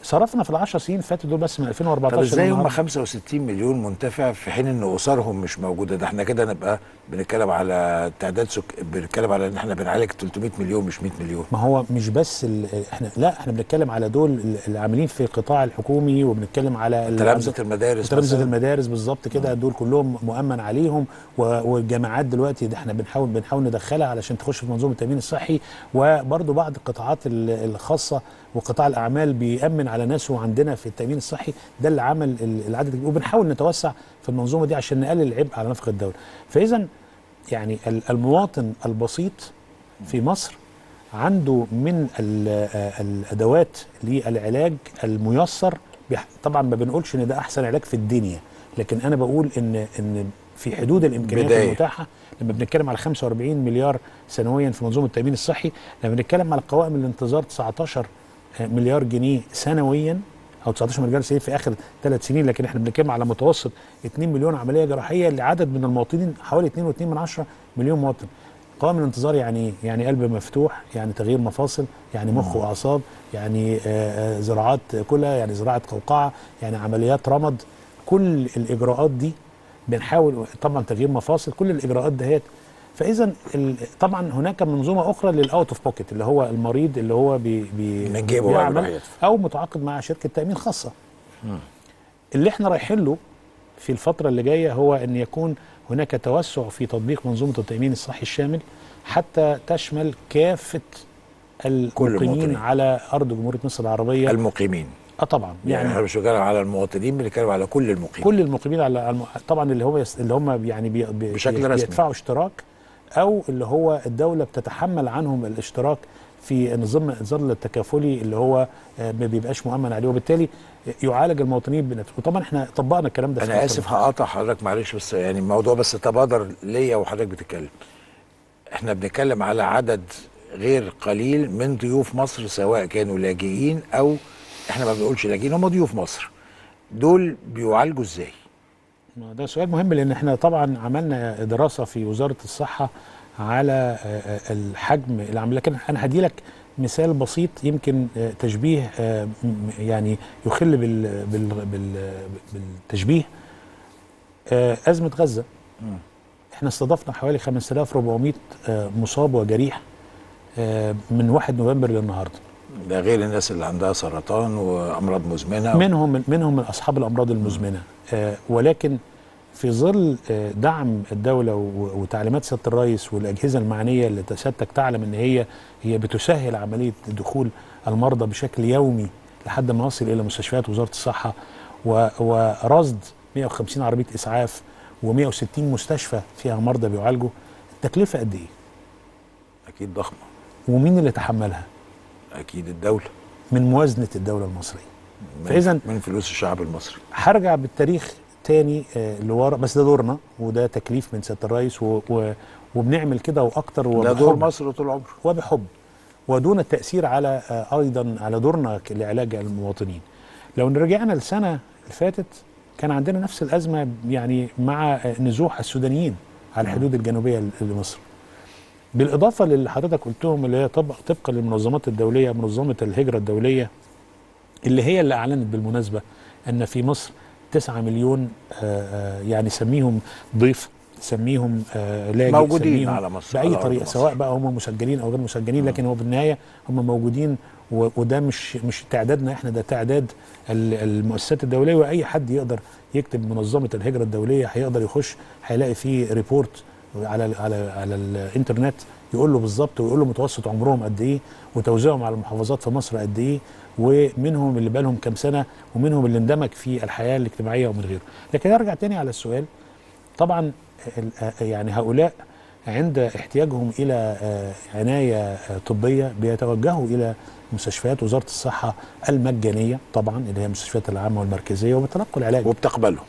صرفنا في العشر سنين اللي فاتوا دول بس من 2014 طب إزاي هم للنهاردة. 65 مليون منتفع في حين إن أسرهم مش موجودة ده إحنا كده نبقى بنتكلم على تعداد سك... بنتكلم على إن إحنا بنعالج 300 مليون مش 100 مليون ما هو مش بس ال- إحنا لا إحنا بنتكلم على دول ال- اللي عاملين في القطاع الحكومي وبنتكلم على ال- تلامذه المدارس تلامذه. المدارس بالظبط كده دول كلهم مؤمن عليهم و- والجامعات دلوقتي ده إحنا بنحاول بنحاول ندخلها علشان تخش في منظومة التأمين الصحي وبرضه بعض القطاعات ال- الخاصة وقطاع الأعمال بيأمن على ناسه عندنا في التأمين الصحي ده اللي عمل ال- العدد. وبنحاول نتوسع في المنظومة دي عشان نقلل العبء على نفقه الدولة. فإذا يعني ال- المواطن البسيط في مصر عنده من ال- الأدوات للعلاج الميسر. طبعا ما بنقولش إن ده أحسن علاج في الدنيا لكن أنا بقول إن إن في حدود الإمكانيات بداية. المتاحة. لما بنتكلم على 45 مليار سنويا في منظومة التأمين الصحي لما بنتكلم على قوائم الانتظار 19 مليار جنيه سنويا أو 19 مليار سنويا في آخر ثلاث سنين لكن إحنا بنتكلم على متوسط 2 مليون عملية جراحية لعدد من المواطنين حوالي 2.2 من عشرة مليون مواطن قوائم الانتظار يعني؟ يعني قلب مفتوح يعني تغيير مفاصل يعني مخ وأعصاب يعني آه، آه، زراعات كلى يعني زراعة قوقعة يعني عمليات رمد كل الإجراءات دي بنحاول طبعا تغيير مفاصل كل الإجراءات دهيت فإذا طبعا هناك منظومة أخرى لل out of pocket اللي هو المريض اللي هو بي pay من جيبه بيعمل. أو متعاقد مع شركة تأمين خاصة اللي إحنا رايحين له في الفترة اللي جاية هو إن يكون هناك توسع في تطبيق منظومة التأمين الصحي الشامل حتى تشمل كافة المقيمين. على أرض جمهورية مصر العربية المقيمين آه طبعا يعني إحنا يعني مش بنتكلم على المواطنين بنتكلم على كل المقيمين كل المقيمين على الم- طبعا اللي هو يس- اللي هم يعني بي pay بشكل رسمي. بيدفعوا اشتراك أو اللي هو الدولة بتتحمل عنهم الاشتراك في نظام الظل التكافلي اللي هو آه، ما بيبقاش مؤمن عليه. وبالتالي يعالج المواطنين بنفسه. وطبعا إحنا طبقنا الكلام ده أنا آسف هقاطع حضرتك معلش بس يعني الموضوع بس تبادر ليا وحضرتك بتتكلم. إحنا بنتكلم على عدد غير قليل من ضيوف مصر سواء كانوا لاجئين أو إحنا ما بنقولش لاجئين هم ضيوف مصر. دول بيعالجوا إزاي؟ ده سؤال مهم لأن إحنا طبعا عملنا دراسة في وزارة الصحة على آه، آه، الحجم العمل. لكن أنا هدي لك مثال بسيط يمكن آه، تشبيه يعني يخل بال بال بال بالتشبيه. أزمة غزة. إحنا استضفنا حوالي 5400 آه، مصاب وجريح من 1 نوفمبر للنهاردة. ده غير الناس اللي عندها سرطان وأمراض مزمنة منهم منهم من أصحاب الأمراض المزمنة آه ولكن في ظل آه دعم الدولة و- وتعليمات سيادة الرئيس والأجهزة المعنية اللي سيادتك تعلم إن هي هي بتسهل عملية دخول المرضى بشكل يومي لحد ما نصل إلى مستشفيات وزارة الصحة و- ورصد 150 عربية إسعاف و160 مستشفى فيها مرضى بيعالجوا التكلفة قد إيه؟ أكيد ضخمة ومين اللي تحملها؟ أكيد الدولة من موازنة الدولة المصرية. فإذا- من فلوس الشعب المصري هرجع بالتاريخ تاني آه، لورا بس ده دورنا وده تكليف من سيادة الرئيس و و وبنعمل كده وأكتر ده دور وبحب مصر طول عمره وبحب ودون التأثير على آه، أيضا على دورنا لعلاج المواطنين. لو رجعنا السنة اللي فاتت كان عندنا نفس الأزمة يعني مع آه، نزوح السودانيين على الحدود الجنوبية لمصر. بالإضافة للي حضرتك قلتهم اللي هي طبق طبقا للمنظمات الدولية منظمة الهجرة الدولية اللي هي اللي أعلنت بالمناسبة إن في مصر 9 مليون آه، آه، يعني سميهم ضيف سميهم آه، لاجئ موجودين سميهم على مصر، على باي أرض طريقة مصر. سواء بقى هم مسجلين أو غير مسجلين لكن هو بالنهاية هم موجودين وده مش مش تعدادنا إحنا ده تعداد ال- المؤسسات الدولية وأي حد يقدر يكتب منظمة الهجرة الدولية هيقدر يخش هيلاقي فيه report على على على الإنترنت يقول له بالظبط ويقول له متوسط عمرهم قد إيه وتوزيعهم على المحافظات في مصر قد إيه ومنهم اللي بقالهم كام سنة ومنهم اللي اندمج في الحياة الاجتماعية ومن غيره. لكن أرجع تاني على السؤال. طبعا ال- يعني هؤلاء عند احتياجهم إلى آه، عناية آه، طبية بيتوجهوا إلى مستشفيات وزارة الصحة المجانية طبعا اللي هي المستشفيات العامة والمركزية وبتلقوا العلاج وبتقبلهم.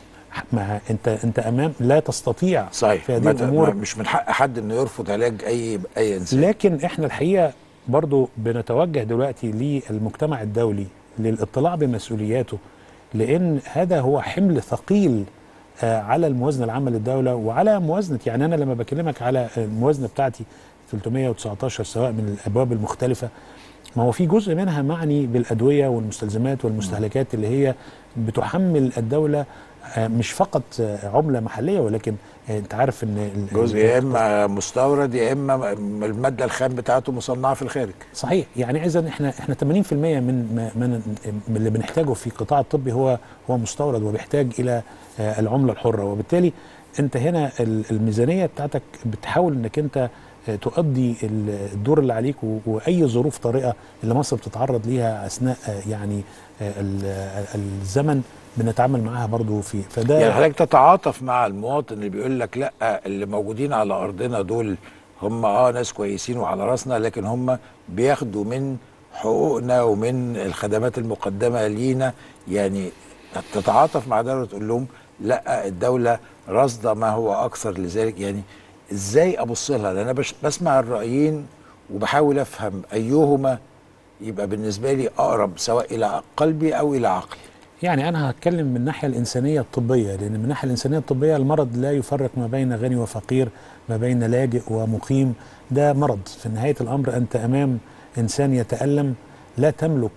ما انت انت امام لا تستطيع صحيح. في هذه الأمور. مش من حق حد إنه يرفض علاج أي أي إنسان. لكن إحنا الحقيقة برضو بنتوجه دلوقتي للمجتمع الدولي للاطلاع بمسؤولياته لأن هذا هو حمل ثقيل آه، على الموازنة العامة للدولة وعلى موازنة يعني أنا لما بكلمك على الموازنة بتاعتي 319 سواء من الأبواب المختلفة ما هو في جزء منها معني بالأدوية والمستلزمات والمستهلكات اللي هي بتحمل الدولة آه، مش فقط آه، عملة محلية ولكن آه، انت عارف ان جزء يا إما مستورد يا إما المادة الخام بتاعته مصنعة في الخارج. صحيح. يعني إذا إحنا إحنا 80% من من اللي بنحتاجه في القطاع الطبي هو هو مستورد وبيحتاج إلى آه، العملة الحرة. وبالتالي أنت هنا ال- الميزانية بتاعتك بتحاول إنك أنت آه، تؤدي ال- الدور اللي عليك وأي ظروف طارئة اللي مصر بتتعرض ليها أثناء آه، يعني آه، ال- آه، الزمن بنتعامل معاها برضو في فده يعني حضرتك تتعاطف مع المواطن اللي بيقول لك لا اللي موجودين على أرضنا دول هم آه ناس كويسين وعلى رأسنا لكن هم بياخدوا من حقوقنا ومن الخدمات المقدمة لينا. يعني تتعاطف مع ده وتقول لهم لا الدولة راصده ما هو أكثر لذلك. يعني إزاي أبص لها؟ لأن أنا بسمع الرأيين وبحاول أفهم أيهما يبقى بالنسبة لي أقرب سواء إلى قلبي أو إلى عقلي. يعني أنا هتكلم من الناحية الإنسانية الطبية لأن من الناحية الإنسانية الطبية المرض لا يفرق ما بين غني وفقير ما بين لاجئ ومقيم. ده مرض. في نهاية الأمر أنت أمام إنسان يتألم لا تملك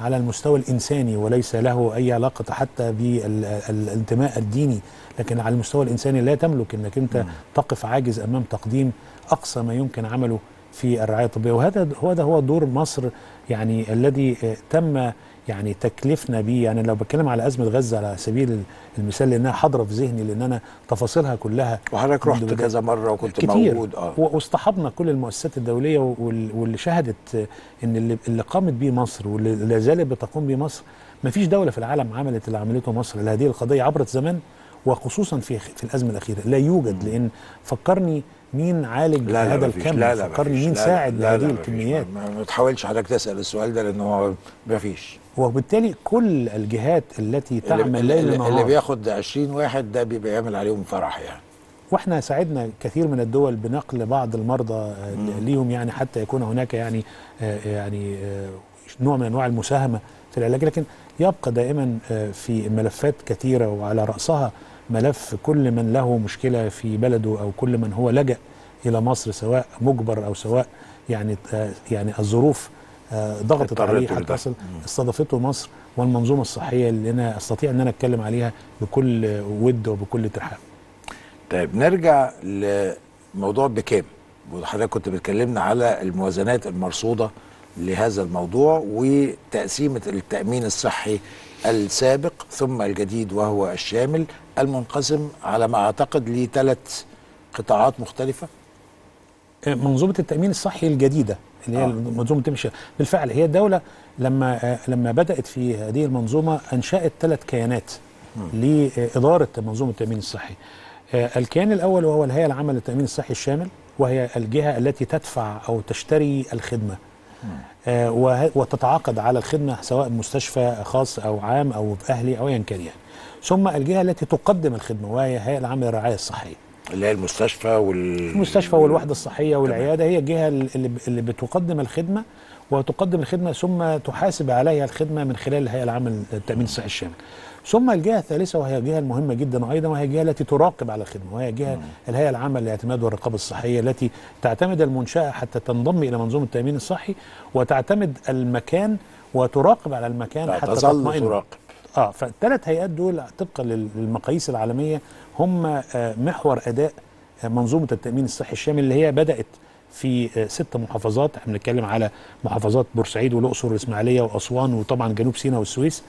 على المستوى الإنساني وليس له أي علاقة حتى بالانتماء الديني لكن على المستوى الإنساني لا تملك إنك أنت تقف عاجز أمام تقديم أقصى ما يمكن عمله في الرعاية الطبية. وهذا هو ده هو دور مصر يعني الذي تم يعني تكلفنا بيه. يعني لو بتكلم على أزمة غزة على سبيل المثال لأنها حاضره في ذهني لأن أنا تفاصيلها كلها وحضرتك رحت كذا مرة وكنت كتير. موجود. آه. واصطحبنا كل المؤسسات الدولية وال- واللي شهدت إن اللي, اللي قامت بيه مصر واللي لا زالت بتقوم بيه مصر. ما فيش دولة في العالم عملت اللي عملته مصر لهذه القضية عبر الزمان وخصوصا في في الأزمة الأخيرة. لا يوجد لأن فكرني مين عالج لا لا هذا. الكم. لا لا فكرني. مين لا ساعد لا. الكميات. ما, ما تحاولش حضرتك تسأل السؤال ده لأن هو ما فيش وبالتالي كل الجهات التي تعمل اللي, ليل نهار. اللي بياخد 20 واحد ده بيبقى يعمل عليهم فرح يعني. وإحنا ساعدنا كثير من الدول بنقل بعض المرضى آه، ليهم يعني حتى يكون هناك يعني آه، يعني آه، نوع من أنواع المساهمة في العلاج. لكن يبقى دائما في ملفات كثيرة وعلى رأسها ملف كل من له مشكلة في بلده أو كل من هو لجأ إلى مصر سواء مجبر أو سواء يعني آه، يعني الظروف آه، ضغطت عليه. حتى استضافته مصر والمنظومة الصحية اللي أنا أستطيع إن أنا أتكلم عليها بكل ود وبكل ترحاب طيب نرجع لموضوع بكام؟ وحضرتك كنت بتكلمنا على الموازنات المرصودة لهذا الموضوع وتقسيمة التأمين الصحي السابق ثم الجديد وهو الشامل. المنقسم على ما أعتقد لثلاث قطاعات مختلفة. منظومة التأمين الصحي الجديدة اللي هي آه. آه. منظومه تمشي بالفعل هي الدولة لما آه، لما بدأت في هذه المنظومة أنشأت ثلاث كيانات لإدارة منظومة التأمين الصحي. آه، الكيان الأول وهو الهيئة العامة للتأمين الصحي الشامل وهي الجهة التي تدفع أو تشتري الخدمة. آه، وتتعاقد على الخدمة سواء مستشفى خاص أو عام أو أهلي أو ايا كان يعني. ثم الجهة التي تقدم الخدمة وهي الهيئه العامه للرعايه الصحية. اللي هي المستشفى وال المستشفى والوحدة الصحية والعيادة هي الجهة اللي اللي بتقدم الخدمة وتقدم الخدمة ثم تحاسب عليها الخدمة من خلال الهيئه العامه للتامين الصحي الشامل. ثم الجهة الثالثة وهي الجهة المهمة جدا أيضا وهي الجهة التي تراقب على الخدمة وهي الجهة الهيئه العامه للاعتماد والرقابة الصحية التي تعتمد المنشأة حتى تنضم إلى منظومة التأمين الصحي وتعتمد المكان وتراقب على المكان حتى تطمئن. تراقب آه فالثلاث هيئات دول طبقا لل- للمقاييس العالمية هم آه، محور أداء آه، منظومة التأمين الصحي الشامل اللي هي بدأت في آه، ست محافظات. إحنا بنتكلم على محافظات بورسعيد والأقصر والإسماعيلية وأسوان وطبعا جنوب سيناء والسويس.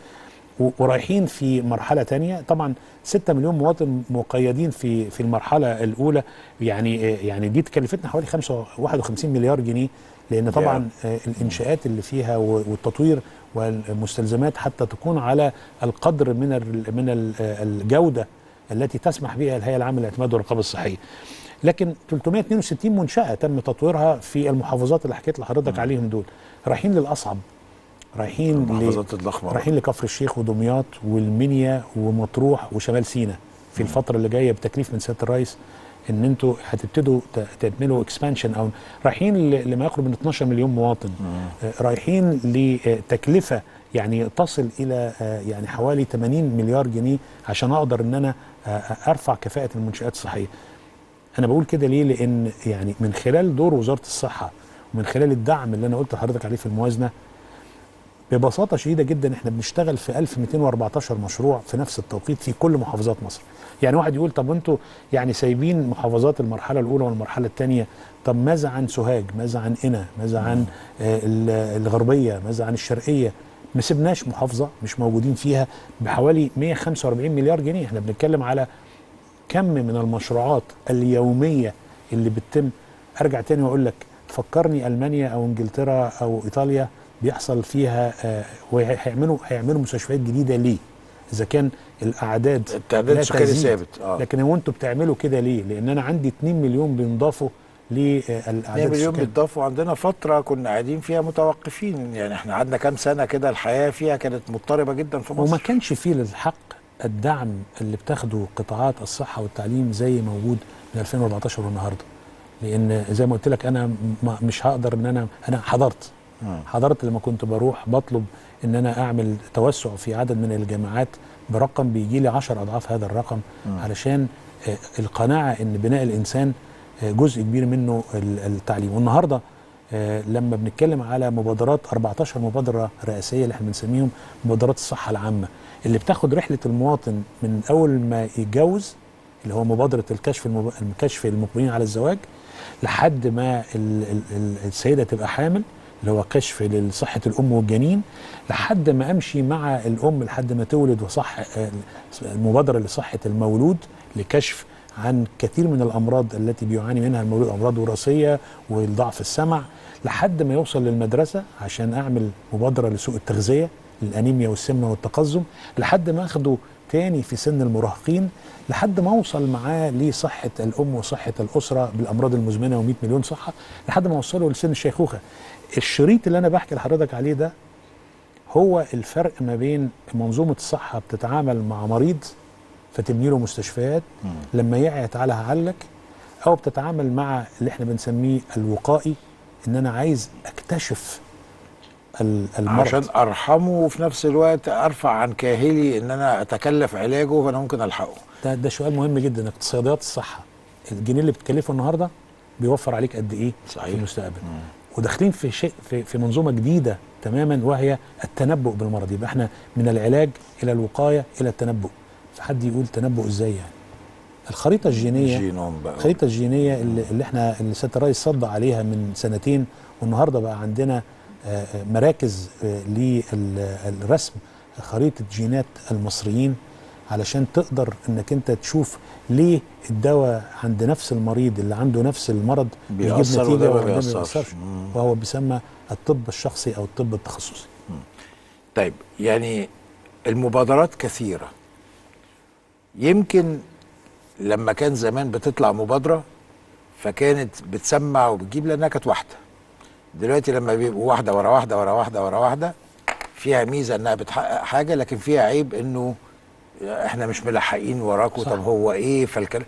ورايحين في مرحلة تانية. طبعا 6 مليون مواطن مقيدين في في المرحلة الأولى. يعني يعني دي تكلفتنا حوالي 5 51 مليار جنيه. لأن طبعا الإنشاءات اللي فيها والتطوير والمستلزمات حتى تكون على القدر من من ال الجودة التي تسمح بها الهيئة العامة للاعتماد والرقابة الصحية. لكن 362 منشأة تم تطويرها في المحافظات اللي حكيت لحضرتك عليهم دول. رايحين للأصعب رايحين رايحين لكفر الشيخ ودمياط والمنيا ومطروح وشمال سيناء في الفترة اللي جاية بتكليف من سيادة الرئيس. ان أنتوا هتبتدوا ت- تعملوا اكسبانشن أو رايحين لما يقرب من 12 مليون مواطن. آه، رايحين لتكلفة يعني تصل إلى آه، يعني حوالي 80 مليار جنيه عشان أقدر إن أنا آه، أرفع كفاءة المنشآت الصحية. أنا بقول كده ليه؟ لأن يعني من خلال دور وزارة الصحة ومن خلال الدعم اللي أنا قلت لحضرتك عليه في الموازنة ببساطة شديدة جدا إحنا بنشتغل في 1214 مشروع في نفس التوقيت في كل محافظات مصر. يعني واحد يقول طب أنتوا يعني سايبين محافظات المرحلة الأولى والمرحلة الثانية طب ماذا عن سوهاج؟ ماذا عن قنا ماذا عن آه، ال- الغربية؟ ماذا عن الشرقية؟ ما سيبناش محافظة مش موجودين فيها بحوالي 145 مليار جنيه. إحنا بنتكلم على كم من المشروعات اليومية اللي بتتم. أرجع تاني وأقول لك فكرني ألمانيا أو إنجلترا أو إيطاليا بيحصل فيها آه، وهيعملوا هيعملوا مستشفيات جديدة ليه؟ إذا كان الأعداد التعداد السكاني. ثابت آه لكن هو أنتوا بتعملوا كده ليه؟ لأن أنا عندي 2 مليون بينضافوا للاعداد 2 مليون بيتضافوا عندنا فترة كنا قاعدين فيها متوقفين يعني إحنا قعدنا كام سنة كده الحياة فيها كانت مضطربة جدا في وما مصر كانش فيه للحق الدعم اللي بتاخده قطاعات الصحة والتعليم زي موجود من 2014 والنهاردة لأن زي ما قلت لك أنا مش هقدر إن أنا أنا حضرت. حضرت لما كنت بروح بطلب إن أنا أعمل توسع في عدد من الجامعات برقم بيجي لي 10 أضعاف هذا الرقم. علشان آه، القناعة إن بناء الإنسان آه، جزء كبير منه ال- التعليم والنهاردة آه، لما بنتكلم على مبادرات 14 مبادرة رئاسيه اللي إحنا بنسميهم مبادرات الصحة العامة اللي بتاخد رحلة المواطن من أول ما يتجوز اللي هو مبادرة الكشف المب... الكشف المقبلين على الزواج لحد ما. ال... ال- السيدة تبقى حامل اللي هو كشف لصحة الأم والجنين لحد ما أمشي مع الأم لحد ما تولد وصح المبادرة لصحة المولود لكشف عن كثير من الأمراض التي بيعاني منها المولود أمراض وراثية والضعف السمع لحد ما يوصل للمدرسة عشان أعمل مبادرة لسوء التغذية للأنيميا والسمنة والتقزم لحد ما أخده تاني في سن المراهقين لحد ما اوصل معاه لصحة الأم وصحة الأسرة بالأمراض المزمنة و100 مليون صحة لحد ما اوصله لسن الشيخوخة. الشريط اللي أنا بحكي لحضرتك عليه ده هو الفرق ما بين منظومة الصحة بتتعامل مع مريض فتبني له مستشفيات لما يعيا تعالى هعالجك أو بتتعامل مع اللي إحنا بنسميه الوقائي إن أنا عايز أكتشف ال- المرض. عشان أرحمه وفي نفس الوقت أرفع عن كاهلي إن أنا أتكلف علاجه فأنا ممكن ألحقه. ده, ده سؤال مهم جدا اقتصاديات الصحة. الجنيه اللي بتكلفه النهارده بيوفر عليك قد إيه صحيح. في المستقبل وداخلين في شيء في, في منظومة جديدة تماما وهي التنبؤ بالمرض. يبقى إحنا من العلاج إلى الوقاية إلى التنبؤ. فحد يقول تنبؤ إزاي يعني؟ الخريطة الجينية جينوم بقى. الخريطة الجينية اللي, اللي إحنا اللي سياده الرئيس صدى عليها من سنتين والنهاردة بقى عندنا آه، آه، مراكز آه، للرسم خريطة جينات المصريين. علشان تقدر انك انت تشوف ليه الدواء عند نفس المريض اللي عنده نفس المرض بيجيب نتيجة وده ما وده ما بيأثرش. وهو بيسمى الطب الشخصي أو الطب التخصصي. طيب يعني المبادرات كثيرة. يمكن لما كان زمان بتطلع مبادرة فكانت بتسمع وبتجيب لأنها كانت واحدة. دلوقتي لما بيبقوا واحدة ورا واحدة ورا واحدة ورا واحدة فيها ميزة إنها بتحقق حاجة لكن فيها عيب إنه إحنا مش ملحقين وراكم صح. طب هو إيه؟ فالكلام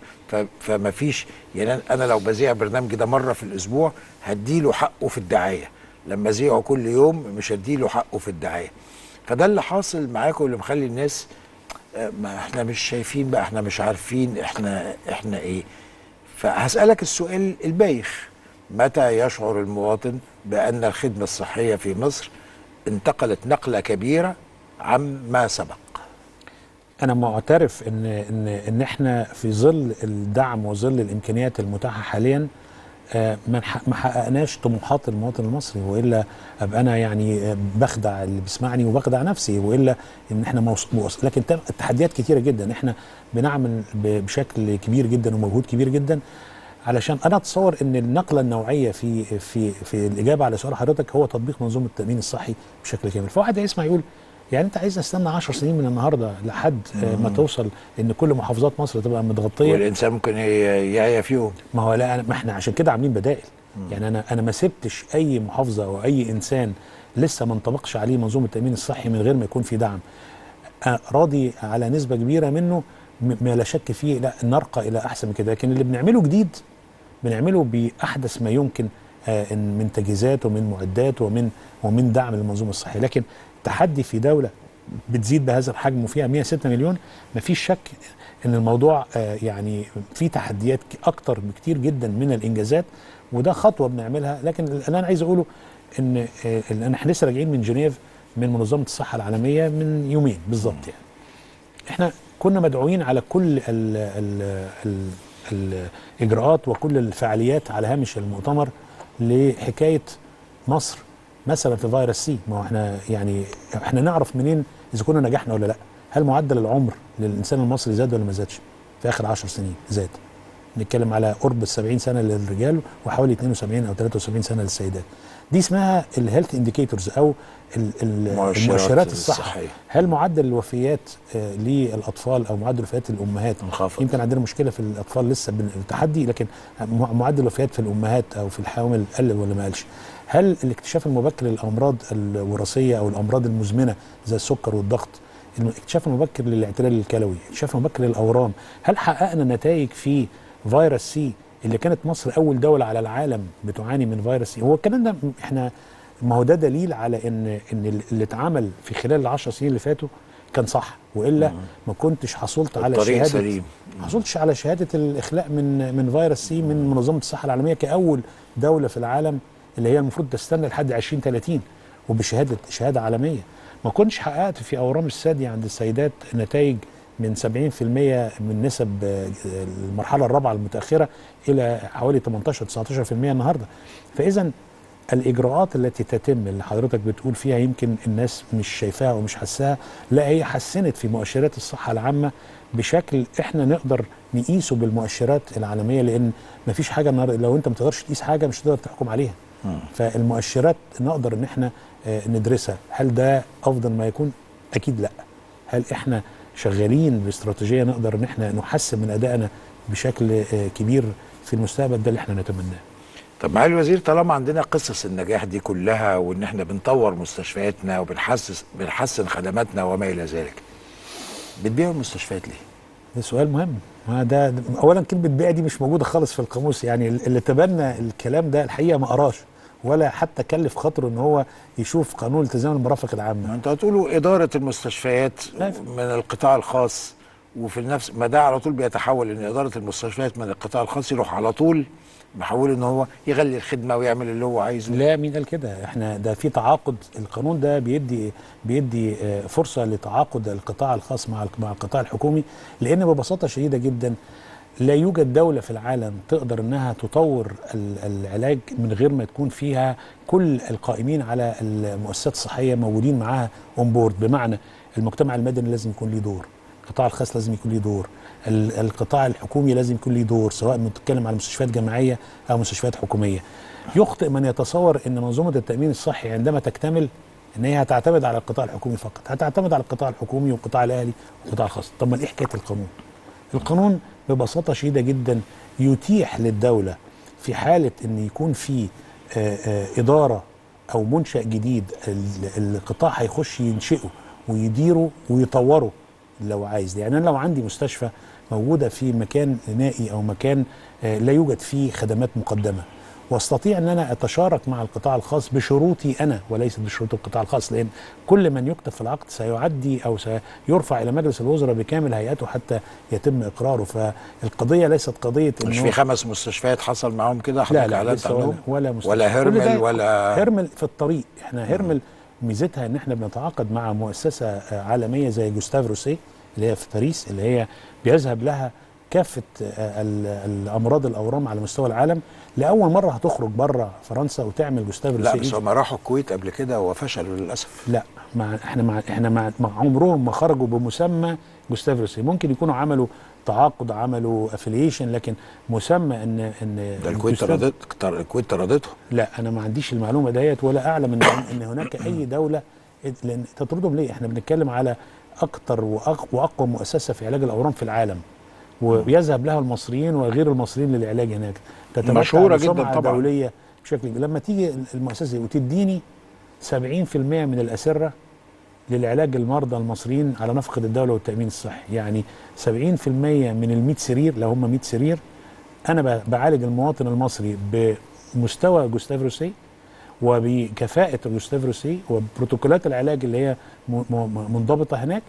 فما فيش يعني أنا- أنا لو بذيع برنامج ده مرة في الأسبوع هديله حقه في الدعاية. لما أذيعه كل يوم مش هديله حقه في الدعاية. فده اللي حاصل معاكم اللي مخلي الناس آه، ما إحنا مش شايفين بقى إحنا مش عارفين إحنا إحنا إيه. فهسألك السؤال البايخ. متى يشعر المواطن بأن الخدمة الصحية في مصر انتقلت نقلة كبيرة عما سبق؟ أنا معترف إن إن إن إحنا في ظل الدعم وظل الإمكانيات المتاحة حاليا آه، ما حققناش طموحات المواطن المصري وإلا أبقى أنا يعني آه، بخدع اللي بيسمعني وبخدع نفسي وإلا إن إحنا موص... موص... لكن التحديات كتيرة جدا. إحنا بنعمل بشكل كبير جدا ومجهود كبير جدا. علشان أنا أتصور إن النقلة النوعية في في في الإجابة على سؤال حضرتك هو تطبيق منظومه التأمين الصحي بشكل كامل. فواحد هيسمع يقول يعني انت عايز استنى 10 سنين من النهارده لحد آه، ما توصل ان كل محافظات مصر تبقى متغطية. والإنسان ممكن يعيا فيهم ما هو لا ما إحنا عشان كده عاملين بدائل. يعني أنا أنا ما سبتش أي محافظة أو أي إنسان لسه ما انطبقش عليه منظومة التأمين الصحي من غير ما يكون في دعم. راضي على نسبة كبيرة منه ما لا شك فيه لا نرقى إلى أحسن من كده. لكن اللي بنعمله جديد بنعمله بأحدث ما يمكن آه، من تجهيزات ومن معدات ومن ومن دعم للمنظومة الصحية. لكن تحدي في دولة بتزيد بهذا الحجم وفيها 106 مليون مفيش شك إن الموضوع آه، يعني في تحديات أكتر بكتير جدا من الإنجازات وده خطوة بنعملها. لكن اللي أنا عايز أقوله إن آه، إن إحنا لسه راجعين من جنيف من منظمة الصحة العالمية من يومين بالظبط يعني. إحنا كنا مدعوين على كل ال ال ال الإجراءات وكل الفعاليات على هامش المؤتمر لحكاية مصر مثلا في فيروس سي ما هو إحنا يعني إحنا نعرف منين إذا كنا نجحنا ولا لأ؟ هل معدل العمر للإنسان المصري زاد ولا ما زادش؟ في آخر 10 سنين زاد. نتكلم على قرب ال 70 سنة للرجال وحوالي 72 أو 73 سنة للسيدات. دي اسمها ال health indicators أو ال- ال- مؤشرات المؤشرات الصحه الصحية. هل معدل الوفيات آه، للأطفال أو معدل وفيات الأمهات؟ انخفض. يمكن عندنا مشكلة في الأطفال لسه بالتحدي لكن مع- معدل الوفيات في الأمهات أو في الحوامل قل ولا ما قلش؟ هل الاكتشاف المبكر للأمراض الوراثية أو الأمراض المزمنة زي السكر والضغط الاكتشاف المبكر للاعتلال الكلوي الاكتشاف المبكر للأورام هل حققنا نتائج في فيروس سي اللي كانت مصر أول دولة على العالم بتعاني من فيروس سي؟ هو الكلام ده إحنا ما هو ده دليل على إن إن اللي اتعمل في خلال العشر سنين اللي فاتوا كان صح وإلا ما كنتش حصلت على شهادة سليم. ما حصلتش على شهادة الإخلاء من من فيروس سي من منظمة الصحة العالمية كأول دولة في العالم اللي هي المفروض تستنى لحد 2030 وبشهاده شهادة عالمية. ما كنتش حققت في أورام الثدي عند السيدات نتائج من 70% من نسب آه، المرحلة الرابعة المتأخرة إلى حوالي 18 19% النهارده. فإذا الإجراءات التي تتم اللي حضرتك بتقول فيها يمكن الناس مش شايفاها ومش حاساها لا هي حسنت في مؤشرات الصحة العامة بشكل إحنا نقدر نقيسه بالمؤشرات العالمية لأن مفيش حاجة النهارده لو أنت ما تقدرش تقيس حاجة مش هتقدر تحكم عليها. فالمؤشرات نقدر إن إحنا آه، ندرسها. هل ده أفضل ما يكون؟ أكيد لأ. هل إحنا شغالين باستراتيجية نقدر إن إحنا نحسن من أدائنا بشكل آه، كبير في المستقبل؟ ده اللي إحنا نتمناه. طب معالي الوزير طالما عندنا قصص النجاح دي كلها وإن إحنا بنطور مستشفياتنا وبنحسس بنحسن خدماتنا وما إلى ذلك بتبيعوا المستشفيات ليه؟ ده سؤال مهم. ما ده اولا كلمة بيع دي مش موجودة خالص في القاموس. يعني اللي تبنى الكلام ده الحقيقة ما قراش ولا حتى كلف خاطره إن هو يشوف قانون التزام المرافق العامة. أنتوا هتقولوا إدارة المستشفيات. من القطاع الخاص. وفي النفس ما ده على طول بيتحول إن إدارة المستشفيات من القطاع الخاص يروح على طول محول إن هو يغلي الخدمة ويعمل اللي هو عايزه. لا مين قال كده. إحنا ده في تعاقد القانون ده بيدي بيدي آه، فرصة لتعاقد القطاع الخاص مع مع القطاع الحكومي لأن ببساطة شديدة جدا لا يوجد دولة في العالم تقدر إنها تطور ال- العلاج من غير ما تكون فيها كل القائمين على المؤسسات الصحية موجودين معاها on board بمعنى المجتمع المدني لازم يكون ليه دور. القطاع الخاص لازم يكون ليه دور. ال- القطاع الحكومي لازم يكون ليه دور سواء بنتكلم على مستشفيات جامعية أو مستشفيات حكومية. يخطئ من يتصور إن منظومة التأمين الصحي عندما تكتمل إن هي هتعتمد على القطاع الحكومي فقط. هتعتمد على القطاع الحكومي والقطاع الأهلي والقطاع الخاص. طب ما إيه حكاية القانون؟ القانون ببساطة شديدة جدا يتيح للدولة في حالة إن يكون في إدارة أو منشأ جديد ال- القطاع هيخش ينشئه ويديره ويطوره. لو عايز. يعني أنا لو عندي مستشفى موجودة في مكان نائي أو مكان آه، لا يوجد فيه خدمات مقدمة واستطيع أن أنا أتشارك مع القطاع الخاص بشروطي أنا وليس بشروط القطاع الخاص لأن كل من يكتب في العقد سيعدي أو سيرفع إلى مجلس الوزراء بكامل هيئته حتى يتم إقراره. فالقضية ليست قضية مش في خمس مستشفيات حصل معاهم كده؟ حضرتك إعلنت عنهم ولا مستشفى. ولا هرمل ولا هرمل في الطريق. إحنا هرمل ميزتها إن إحنا بنتعاقد مع مؤسسة عالمية زي جوستاف روسيه اللي هي في باريس اللي هي بيذهب لها كافة آه، ال- الأمراض الأورام على مستوى العالم. لأول مرة هتخرج بره فرنسا وتعمل جوستاف روسيه بس هم راحوا الكويت قبل كده وفشلوا للأسف. لا مع إحنا مع إحنا مع, مع عمرهم ما خرجوا بمسمى جوستاف روسيه. ممكن يكونوا عملوا تعاقد عملوا affiliation لكن مسمى ان ان ده الكويت جوستاف- طردت تر- الكويت طردته لا أنا ما عنديش المعلومة ديت ولا أعلم ان إن هناك أي دولة لأن تطردهم ليه إحنا بنتكلم على وأق- وأقوى مؤسسة في علاج الأورام في العالم ويذهب لها المصريين وغير المصريين للعلاج هناك بسمعة جداً طبعاً. دولية بشكل. لما تيجي المؤسسة دي وتديني 70% من الأسرة للعلاج المرضى المصريين على نفقة الدولة والتأمين الصحي يعني 70% من ال 100 سرير لو هم 100 سرير أنا بعالج المواطن المصري بمستوى جوستاف روسي وبكفاءة جوستاف روسي وبروتوكولات العلاج اللي هي منضبطة هناك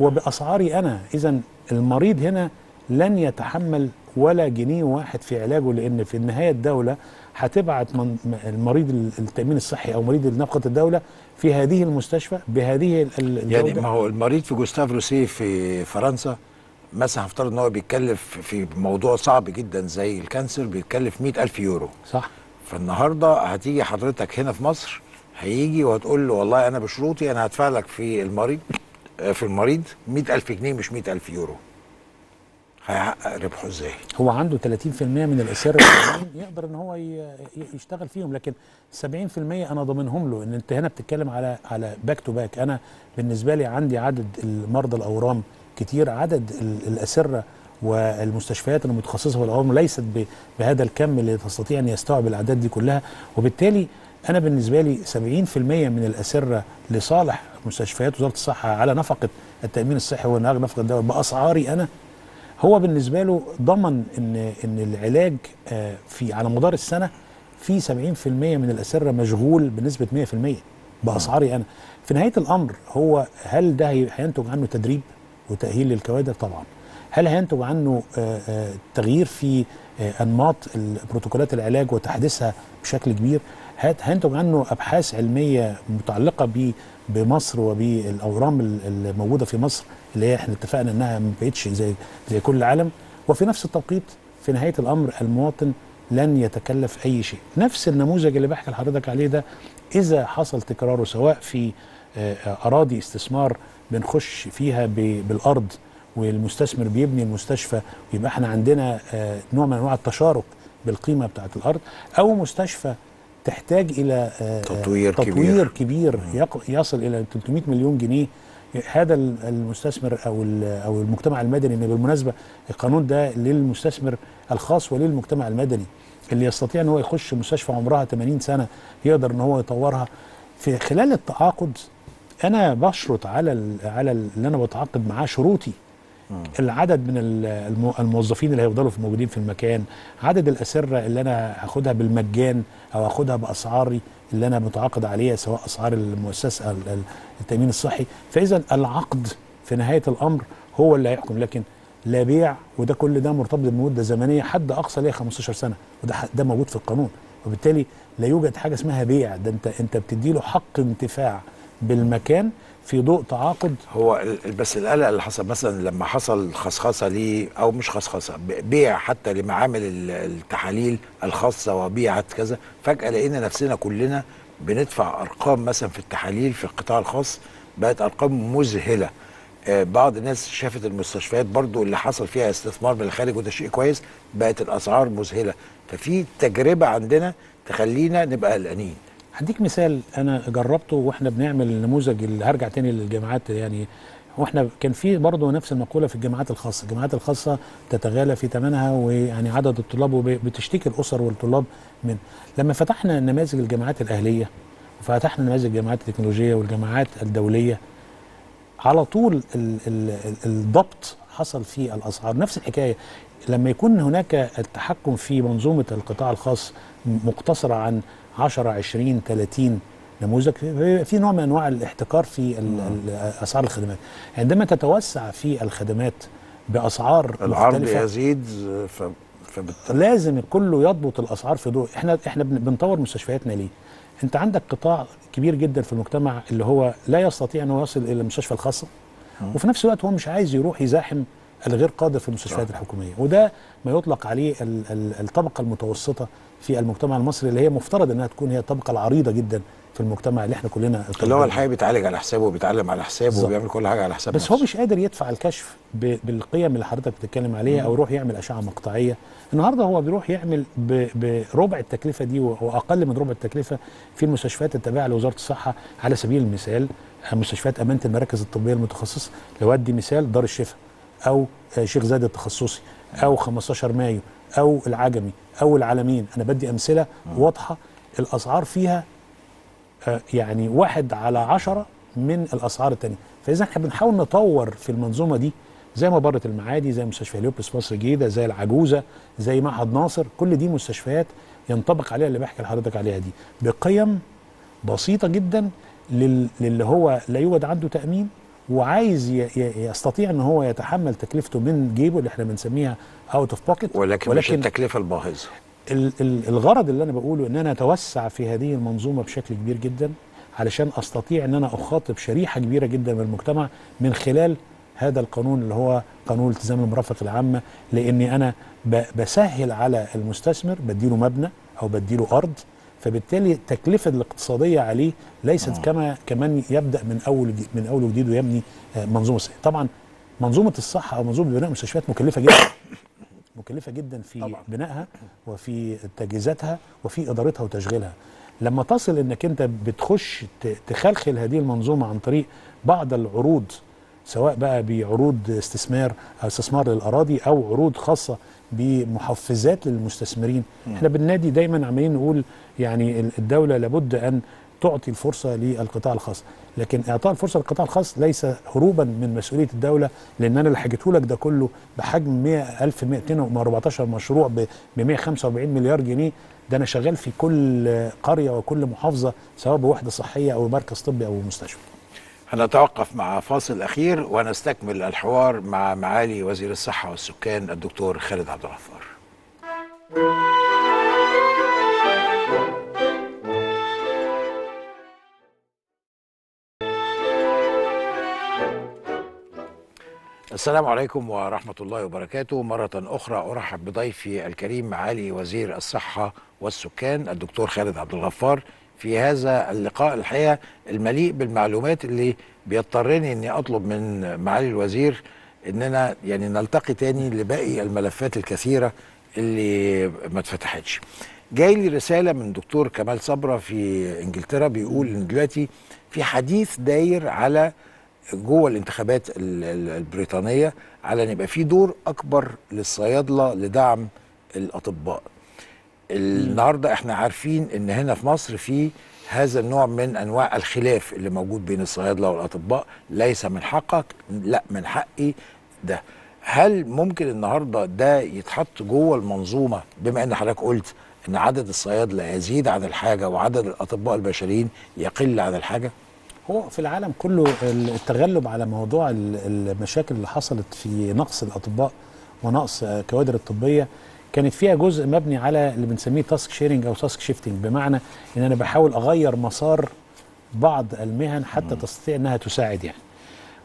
وبأسعاري أنا اذا المريض هنا لن يتحمل ولا جنيه واحد في علاجه لأن في النهايه الدولة هتبعت من المريض ال- التأمين الصحي أو مريض نفقة الدولة في هذه المستشفى بهذه ال- ال- يعني. ما هو المريض في جوستاف روسي في فرنسا مثلا هفترض إن هو بيتكلف في موضوع صعب جدا زي الكانسر بيتكلف 100000 ألف يورو. صح. فالنهاردة هتيجي حضرتك هنا في مصر هيجي وهتقول له والله أنا بشروطي أنا هدفع لك في المريض آه، في المريض 100000 ألف جنيه مش 100000 ألف يورو. هيحقق ربحه إزاي؟ هو عنده 30% من الأسرة يقدر إن هو يشتغل فيهم لكن 70% أنا ضامنهم له. إن أنت هنا بتتكلم على على back to back أنا بالنسبة لي عندي عدد المرضى الأورام كتير عدد ال- الأسرة والمستشفيات المتخصصة في الاورام ليست بهذا الكم اللي تستطيع أن يستوعب الأعداد دي كلها. وبالتالي أنا بالنسبة لي 70% من الأسرة لصالح مستشفيات وزارة الصحة على نفقة التأمين الصحي ونفقه الدواء بأسعاري أنا هو بالنسبة له ضمن ان إن العلاج آه، في على مدار السنة في 70% من الأسرة مشغول بنسبة 100% بأسعاري أنا. في نهاية الأمر هو هل ده هي- هينتج عنه تدريب؟ وتأهيل للكوادر طبعا. هل هينتج عنه آه، آه، تغيير في آه، أنماط بروتوكولات العلاج وتحديثها بشكل كبير؟ هينتج عنه أبحاث علمية متعلقة ب بمصر وبالأورام ال- الموجودة في مصر اللي هي إحنا اتفقنا إنها ما بقتش زي زي كل العالم. وفي نفس التوقيت في نهاية الأمر المواطن لن يتكلف أي شيء. نفس النموذج اللي بحكي لحضرتك عليه ده إذا حصل تكراره سواء في أراضي استثمار بنخش فيها بالأرض والمستثمر بيبني المستشفى ويبقى إحنا عندنا آه، نوع من أنواع التشارك بالقيمة بتاعة الأرض. أو مستشفى تحتاج إلى آه، تطوير تطوير كبير. كبير يصل إلى 300 مليون جنيه. هذا ال- المستثمر أو أو المجتمع المدني إن بالمناسبة القانون ده للمستثمر الخاص وللمجتمع المدني اللي يستطيع إن هو يخش مستشفى عمرها 80 سنة يقدر إن هو يطورها. في خلال التعاقد أنا بشرط على ال على ال- اللي أنا بتعاقد معاه شروطي. العدد من ال- الم- الموظفين اللي هيفضلوا في موجودين في المكان عدد الأسرة اللي أنا هاخدها بالمجان أو هاخدها بأسعاري اللي أنا متعاقد عليها سواء أسعار المؤسسه ال- ال- التأمين الصحي. فإذا العقد في نهاية الأمر هو اللي هيحكم. لكن لا بيع وده كل ده مرتبط بمدة زمنية حد أقصى ليها 15 سنة وده ده موجود في القانون. وبالتالي لا يوجد حاجة اسمها بيع. ده أنت أنت بتدي له حق انتفاع. بالمكان في ضوء تعاقد. هو بس القلق اللي حصل مثلا لما حصل خصخصة ليه أو مش خصخصة بيع حتى لمعامل ال- التحاليل الخاصة وبيعت كذا فجأة لقينا نفسنا كلنا بندفع أرقام مثلا في التحاليل في القطاع الخاص بقت أرقام مذهلة. آه، بعض الناس شافت المستشفيات برضو اللي حصل فيها استثمار من الخارج وده شيء كويس بقت الأسعار مذهلة. ففي تجربة عندنا تخلينا نبقى قلقانين. هديك مثال أنا جربته وإحنا بنعمل النموذج اللي هرجع تاني للجامعات يعني وإحنا كان في برضه نفس المقولة في الجامعات الخاصة، الجامعات الخاصة تتغالى في ثمنها ويعني عدد الطلاب وبتشتكي الأسر والطلاب من. لما فتحنا نماذج الجامعات الأهلية وفتحنا نماذج الجامعات التكنولوجية والجامعات الدولية على طول ال ال ال الضبط حصل في الأسعار. نفس الحكاية لما يكون هناك التحكم في منظومة القطاع الخاص مقتصرة عن 10 20 30 نموذج. في- نوع من أنواع الاحتكار في ال- أسعار الخدمات. عندما تتوسع في الخدمات بأسعار العرض مختلفة يزيد ف... فبالتالي لازم كله يضبط الأسعار في ضوء. إحنا إحنا بن- بنطور مستشفياتنا ليه؟ أنت عندك قطاع كبير جدا في المجتمع اللي هو لا يستطيع انه يصل إلى المستشفى الخاصة وفي نفس الوقت هو مش عايز يروح يزاحم الغير قادر في المستشفيات الحكومية. وده ما يطلق عليه ال- ال- الطبقة المتوسطة في المجتمع المصري اللي هي مفترض إنها تكون هي الطبقه العريضة جدا في المجتمع اللي إحنا كلنا اللي هو الحقيقة بيتعالج على حسابه وبيتعلم على حسابه. وبيعمل كل حاجة على حساب بس هو نفسه. مش قادر يدفع الكشف بالقيم اللي حضرتك بتتكلم عليها أو يروح يعمل أشعة مقطعية النهارده هو بيروح يعمل بربع التكلفة دي وأقل من ربع التكلفة في المستشفيات التابعة لوزارة الصحة على سبيل المثال مستشفيات أمانة المراكز الطبية المتخصصة لو ادي مثال دار الشفاء أو شيخ زايد التخصصي أو 15 مايو أو العجمي أو العالمين. أنا بدي أمثلة واضحة. الأسعار فيها آه، يعني واحد على عشرة من الأسعار التانية. فإذا إحنا بنحاول نطور في المنظومة دي زي مبرة المعادي زي مستشفى هليوبلس مصر الجديدة زي العجوزة زي معهد ناصر كل دي مستشفيات ينطبق عليها اللي بحكي لحضرتك عليها دي. بقيم بسيطة جدا لل- للي هو لا يوجد عنده تأمين وعايز يستطيع ان هو يتحمل تكلفته من جيبه اللي إحنا بنسميها out of pocket ولكن, مش التكلفة الباهظة. ال- ال- الغرض اللي أنا بقوله ان أنا اتوسع في هذه المنظومة بشكل كبير جدا علشان استطيع ان أنا اخاطب شريحة كبيرة جدا من المجتمع من خلال هذا القانون اللي هو قانون التزام المرافق العامة لاني أنا بسهل على المستثمر بديله مبنى أو بديله ارض فبالتالي التكلفه الاقتصادية عليه ليست آه. كما كمان يبدأ من أول من أول وجديد ويبني آه، منظومة صحيه طبعا منظومة الصحة أو منظومة بناء المستشفيات مكلفة جدا مكلفة جدا في طبعاً. بنائها وفي تجهيزاتها وفي إدارتها وتشغيلها لما تصل إنك أنت بتخش تخلخل هذه المنظومة عن طريق بعض العروض سواء بقى بعروض استثمار أو استثمار للأراضي أو عروض خاصة بمحفزات للمستثمرين. إحنا بالنادي دايما عمالين نقول يعني ال- الدولة لابد أن تعطي الفرصة للقطاع الخاص. لكن إعطاء الفرصة للقطاع الخاص ليس هروبا من مسؤولية الدولة لأن أنا اللي حكيته لك ده كله بحجم 100 1214 مشروع ب 145 مليار جنيه. ده أنا شغال في كل قرية وكل محافظة سواء بوحدة صحية أو مركز طبي أو مستشفى. هنتوقف مع فاصل أخير ونستكمل الحوار مع معالي وزير الصحة والسكان الدكتور خالد عبد الغفار. السلام عليكم ورحمة الله وبركاته. مرة أخرى أرحب بضيفي الكريم معالي وزير الصحة والسكان الدكتور خالد عبد الغفار. في هذا اللقاء الحقيقة المليء بالمعلومات اللي بيضطرني أني أطلب من معالي الوزير أننا يعني نلتقي تاني لباقي الملفات الكثيرة اللي ما اتفتحتش جاي لي رسالة من دكتور كمال صبرة في إنجلترا بيقول إن دلوقتي في حديث داير على جوه الانتخابات ال- ال- البريطانية على إن يبقى في دور أكبر للصيادلة لدعم الأطباء. النهارده إحنا عارفين ان هنا في مصر في هذا النوع من انواع الخلاف اللي موجود بين الصيادله والاطباء ليس من حقك لا من حقي ده. هل ممكن النهارده ده يتحط جوه المنظومة بما ان حضرتك قلت ان عدد الصيادله يزيد عن الحاجة وعدد الاطباء البشريين يقل عن الحاجة؟ هو في العالم كله التغلب على موضوع ال- المشاكل اللي حصلت في نقص الأطباء ونقص آه، كوادر الطبية كانت فيها جزء مبني على اللي بنسميه task sharing أو task shifting بمعنى إن أنا بحاول أغير مسار بعض المهن حتى تستطيع إنها تساعد يعني.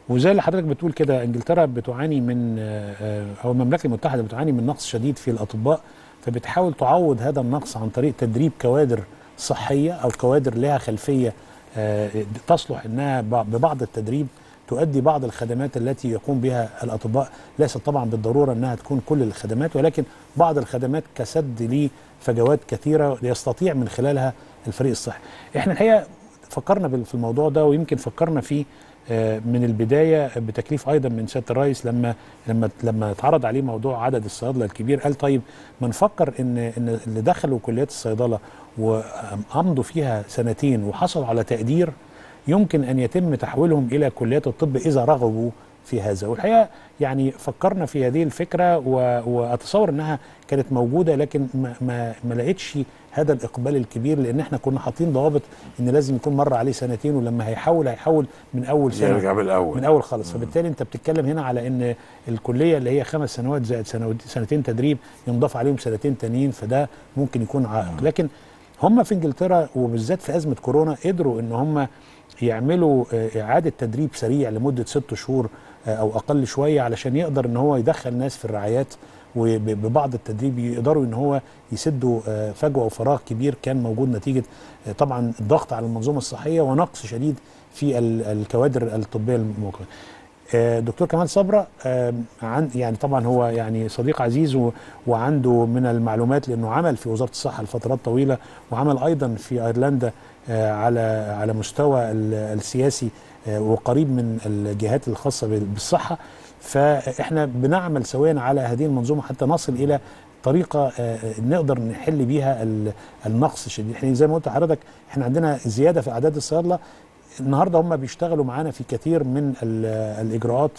وزي اللي حضرتك بتقول كده إنجلترا بتعاني من آه، أو المملكة المتحدة بتعاني من نقص شديد في الأطباء فبتحاول تعوض هذا النقص عن طريق تدريب كوادر صحية أو كوادر لها خلفية آه، تصلح إنها ببعض التدريب. تؤدي بعض الخدمات التي يقوم بها الأطباء ليست طبعا بالضرورة أنها تكون كل الخدمات ولكن بعض الخدمات كسد لفجوات كثيرة يستطيع من خلالها الفريق الصحي. إحنا الحقيقة فكرنا في الموضوع ده ويمكن فكرنا فيه آه، من البداية بتكليف أيضا من سيادة الرئيس لما لما لما اتعرض عليه موضوع عدد الصيادلة الكبير قال طيب ما نفكر ان إن اللي دخلوا كليات الصيدلة وأمضوا فيها سنتين وحصلوا على تقدير يمكن أن يتم تحويلهم إلى كليات الطب إذا رغبوا في هذا. والحقيقة يعني فكرنا في هذه الفكرة و... وأتصور إنها كانت موجودة لكن ما ما, ما لقيتش هذا الإقبال الكبير لأن إحنا كنا حاطين ضوابط إن لازم يكون مر عليه سنتين ولما هيحول هيحول من أول سنة. يرجع بالأول. من أول خالص. فبالتالي أنت بتتكلم هنا على إن الكلية اللي هي خمس سنوات زائد سنتين تدريب ينضاف عليهم سنتين تانيين فده ممكن يكون عائق. لكن هم في إنجلترا وبالذات في أزمة كورونا قدروا إن هم يعملوا آه، إعادة تدريب سريع لمدة ست شهور آه، أو أقل شوية علشان يقدر إن هو يدخل ناس في الرعايات وببعض التدريب يقدروا إن هو يسدوا آه، فجوة وفراغ كبير كان موجود نتيجة طبعا الضغط على المنظومة الصحية ونقص شديد في ال- الكوادر الطبية الموجوده. دكتور كمال صبرا عن يعني طبعا هو يعني صديق عزيز وعنده من المعلومات لأنه عمل في وزارة الصحة لفترات طويلة وعمل أيضا في أيرلندا على على مستوى ال- السياسي آه، وقريب من الجهات الخاصة بال- بالصحة. فإحنا بنعمل سويا على هذه المنظومة حتى نصل إلى طريقة آه، نقدر نحل بيها ال- النقص الشديد. إحنا زي ما قلت لحضرتك إحنا عندنا زيادة في أعداد الصيادلة. النهارده هم بيشتغلوا معانا في كثير من ال- الإجراءات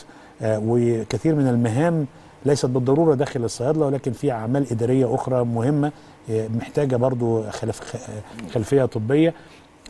آه، وكثير من المهام ليست بالضرورة داخل الصيادلة ولكن في أعمال إدارية أخرى مهمة آه، محتاجة برضو خلف خلفية طبية.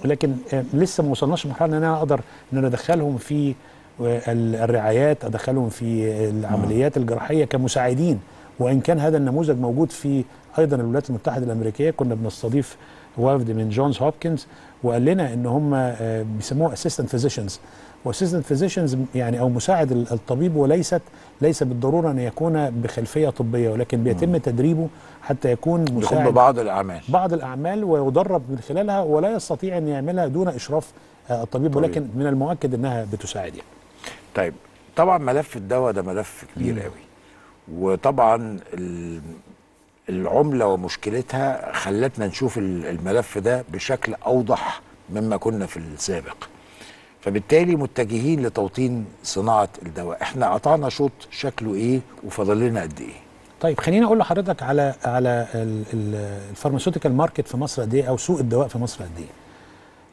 لكن آه، لسه ما وصلناش لمرحلة إن أنا أقدر إن أنا أدخلهم في آه، ال- الرعايات أدخلهم في العمليات الجراحية كمساعدين. وإن كان هذا النموذج موجود في أيضا الولايات المتحدة الأمريكية كنا بنستضيف وفد من جونز هوبكنز وقال لنا إن هم بيسموه assistant physicians و assistant physicians يعني أو مساعد ال- الطبيب وليست ليس بالضرورة أن يكون بخلفية طبية ولكن بيتم تدريبه حتى يكون مساعد ببعض الأعمال. بعض الأعمال ويدرب من خلالها ولا يستطيع أن يعملها دون إشراف آه، الطبيب طبيب. ولكن من المؤكد إنها بتساعد يعني. طيب طبعا ملف الدواء ده ملف كبير قوي وطبعا العملة ومشكلتها خلتنا نشوف ال- الملف ده بشكل أوضح مما كنا في السابق. فبالتالي متجهين لتوطين صناعة الدواء. إحنا قطعنا شوط شكله إيه وفاضل لنا قد إيه. طيب خليني أقول لحضرتك على على ال- ال- ال pharmaceutical market في مصر قد إيه أو سوق الدواء في مصر قد إيه.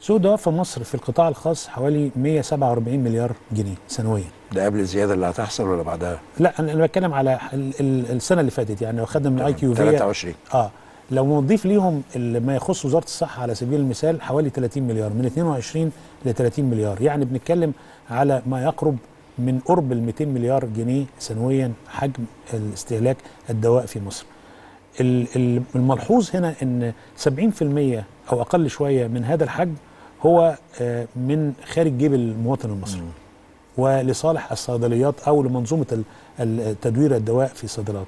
سوق الدواء في مصر في القطاع الخاص حوالي 147 مليار جنيه سنويا. ده قبل الزيادة اللي هتحصل ولا بعدها لا أنا بتكلم على ال- ال- السنة اللي فاتت يعني لو خدنا من ال IQVIA 23 آه لو نضيف ليهم ما يخص وزارة الصحة على سبيل المثال حوالي 30 مليار من 22 ل 30 مليار يعني بنتكلم على ما يقرب من قرب ال 200 مليار جنيه سنويا حجم الاستهلاك الدواء في مصر. ال- ال- الملحوظ هنا إن 70% أو أقل شوية من هذا الحجم هو آه، من خارج جيب المواطن المصري. ولصالح الصيدليات أو لمنظومة تدوير الدواء في الصيدليات.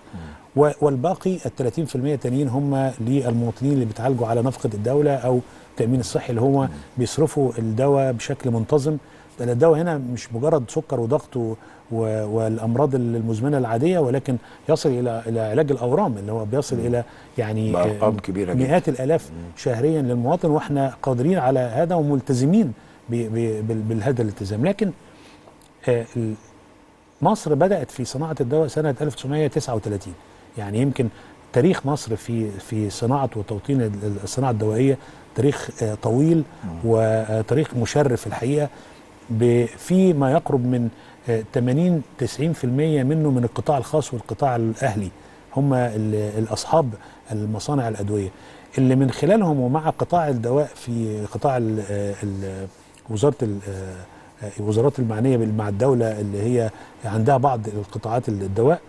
والباقي ال 30% التانيين هم للمواطنين اللي بيتعالجوا على نفقة الدولة أو التأمين الصحي اللي هو بيصرفوا الدواء بشكل منتظم. الدواء هنا مش مجرد سكر وضغط والأمراض المزمنة العادية ولكن يصل إلى إلى علاج الأورام اللي هو بيصل إلى يعني بأرقام آه، كبيرة جدا. مئات الآلاف شهريا للمواطن وإحنا قادرين على هذا وملتزمين بهذا الالتزام. لكن آه، مصر بدأت في صناعة الدواء سنة 1939 يعني يمكن تاريخ مصر في في صناعة وتوطين ال- ال- الصناعة الدوائية تاريخ آه، طويل وتاريخ مشرف الحقيقة ب- في ما يقرب من 80 90% منه من القطاع الخاص والقطاع الأهلي. هم ال- الأصحاب المصانع الأدوية. اللي من خلالهم ومع قطاع الدواء في قطاع ال- آه، ال- وزارة ال- آه، الوزارات المعنيه مع الدولة اللي هي عندها بعض القطاعات الدواء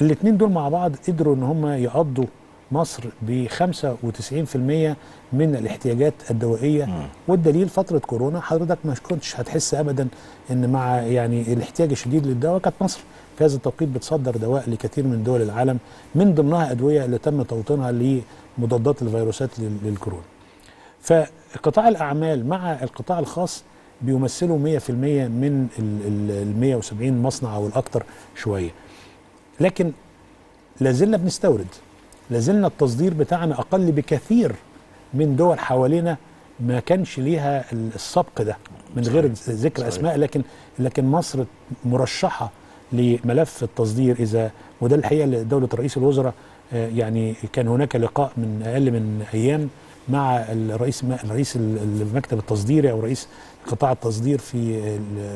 الاثنين دول مع بعض قدروا إن هم يقضوا مصر ب 95% من الاحتياجات الدوائية والدليل فترة كورونا حضرتك ما كنتش هتحس ابدا إن مع يعني الاحتياج الشديد للدواء كانت مصر في هذا التوقيت بتصدر دواء لكثير من دول العالم من ضمنها أدوية اللي تم توطينها لمضادات الفيروسات لل- للكورونا. فقطاع الأعمال مع القطاع الخاص بيمثلوا 100% من ال 170 مصنع أو الأكثر شوية. لكن لازلنا بنستورد لازلنا التصدير بتاعنا أقل بكثير من دول حوالينا ما كانش ليها ال- السبق ده من غير ذكر صحيح. أسماء لكن لكن مصر مرشحة لملف التصدير إذا وده الحقيقة دولة رئيس الوزراء آه، يعني كان هناك لقاء من أقل من أيام مع الرئيس الرئيس المكتب التصديري أو رئيس قطاع التصدير في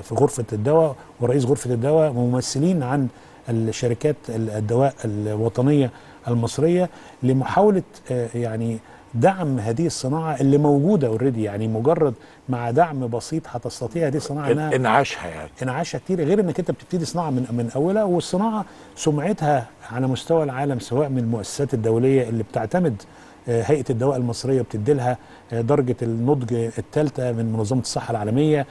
في غرفة الدواء ورئيس غرفة الدواء ممثلين عن الشركات الدواء الوطنية المصرية لمحاولة آه، يعني دعم هذه الصناعة اللي موجودة اوريدي يعني مجرد مع دعم بسيط هتستطيع هذه الصناعة إنها إنعاشها يعني. إنعاشها كتير غير إنك أنت بتبتدي صناعة من من أولها والصناعة سمعتها على مستوى العالم سواء من المؤسسات الدولية اللي بتعتمد آه، هيئة الدواء المصرية بتدي لها آه، درجة النضج الثالثة من منظمة الصحة العالمية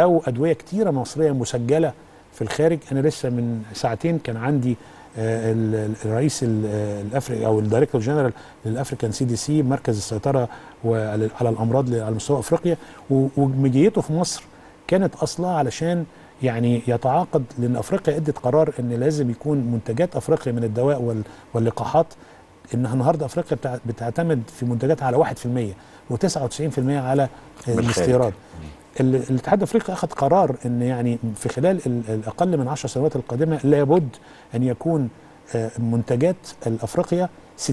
أو أدوية كتيرة مصرية مسجلة في الخارج. أنا لسه من ساعتين كان عندي الرئيس ال- آه، الافريقي أو ال director general لل African CDC مركز السيطرة على الأمراض على مستوى أفريقيا. ومجيته في مصر كانت أصلها علشان يعني يتعاقد لأن أفريقيا أدت قرار إن لازم يكون منتجات أفريقيا من الدواء وال- واللقاحات انها النهارده أفريقيا بتع- بتعتمد في منتجاتها على 1% و99% على. الاستيراد. ال- الاتحاد الأفريقي أخذ قرار إن يعني في خلال ال- الأقل من 10 سنوات القادمة لابد أن يكون آه، منتجات الافريقيا 60%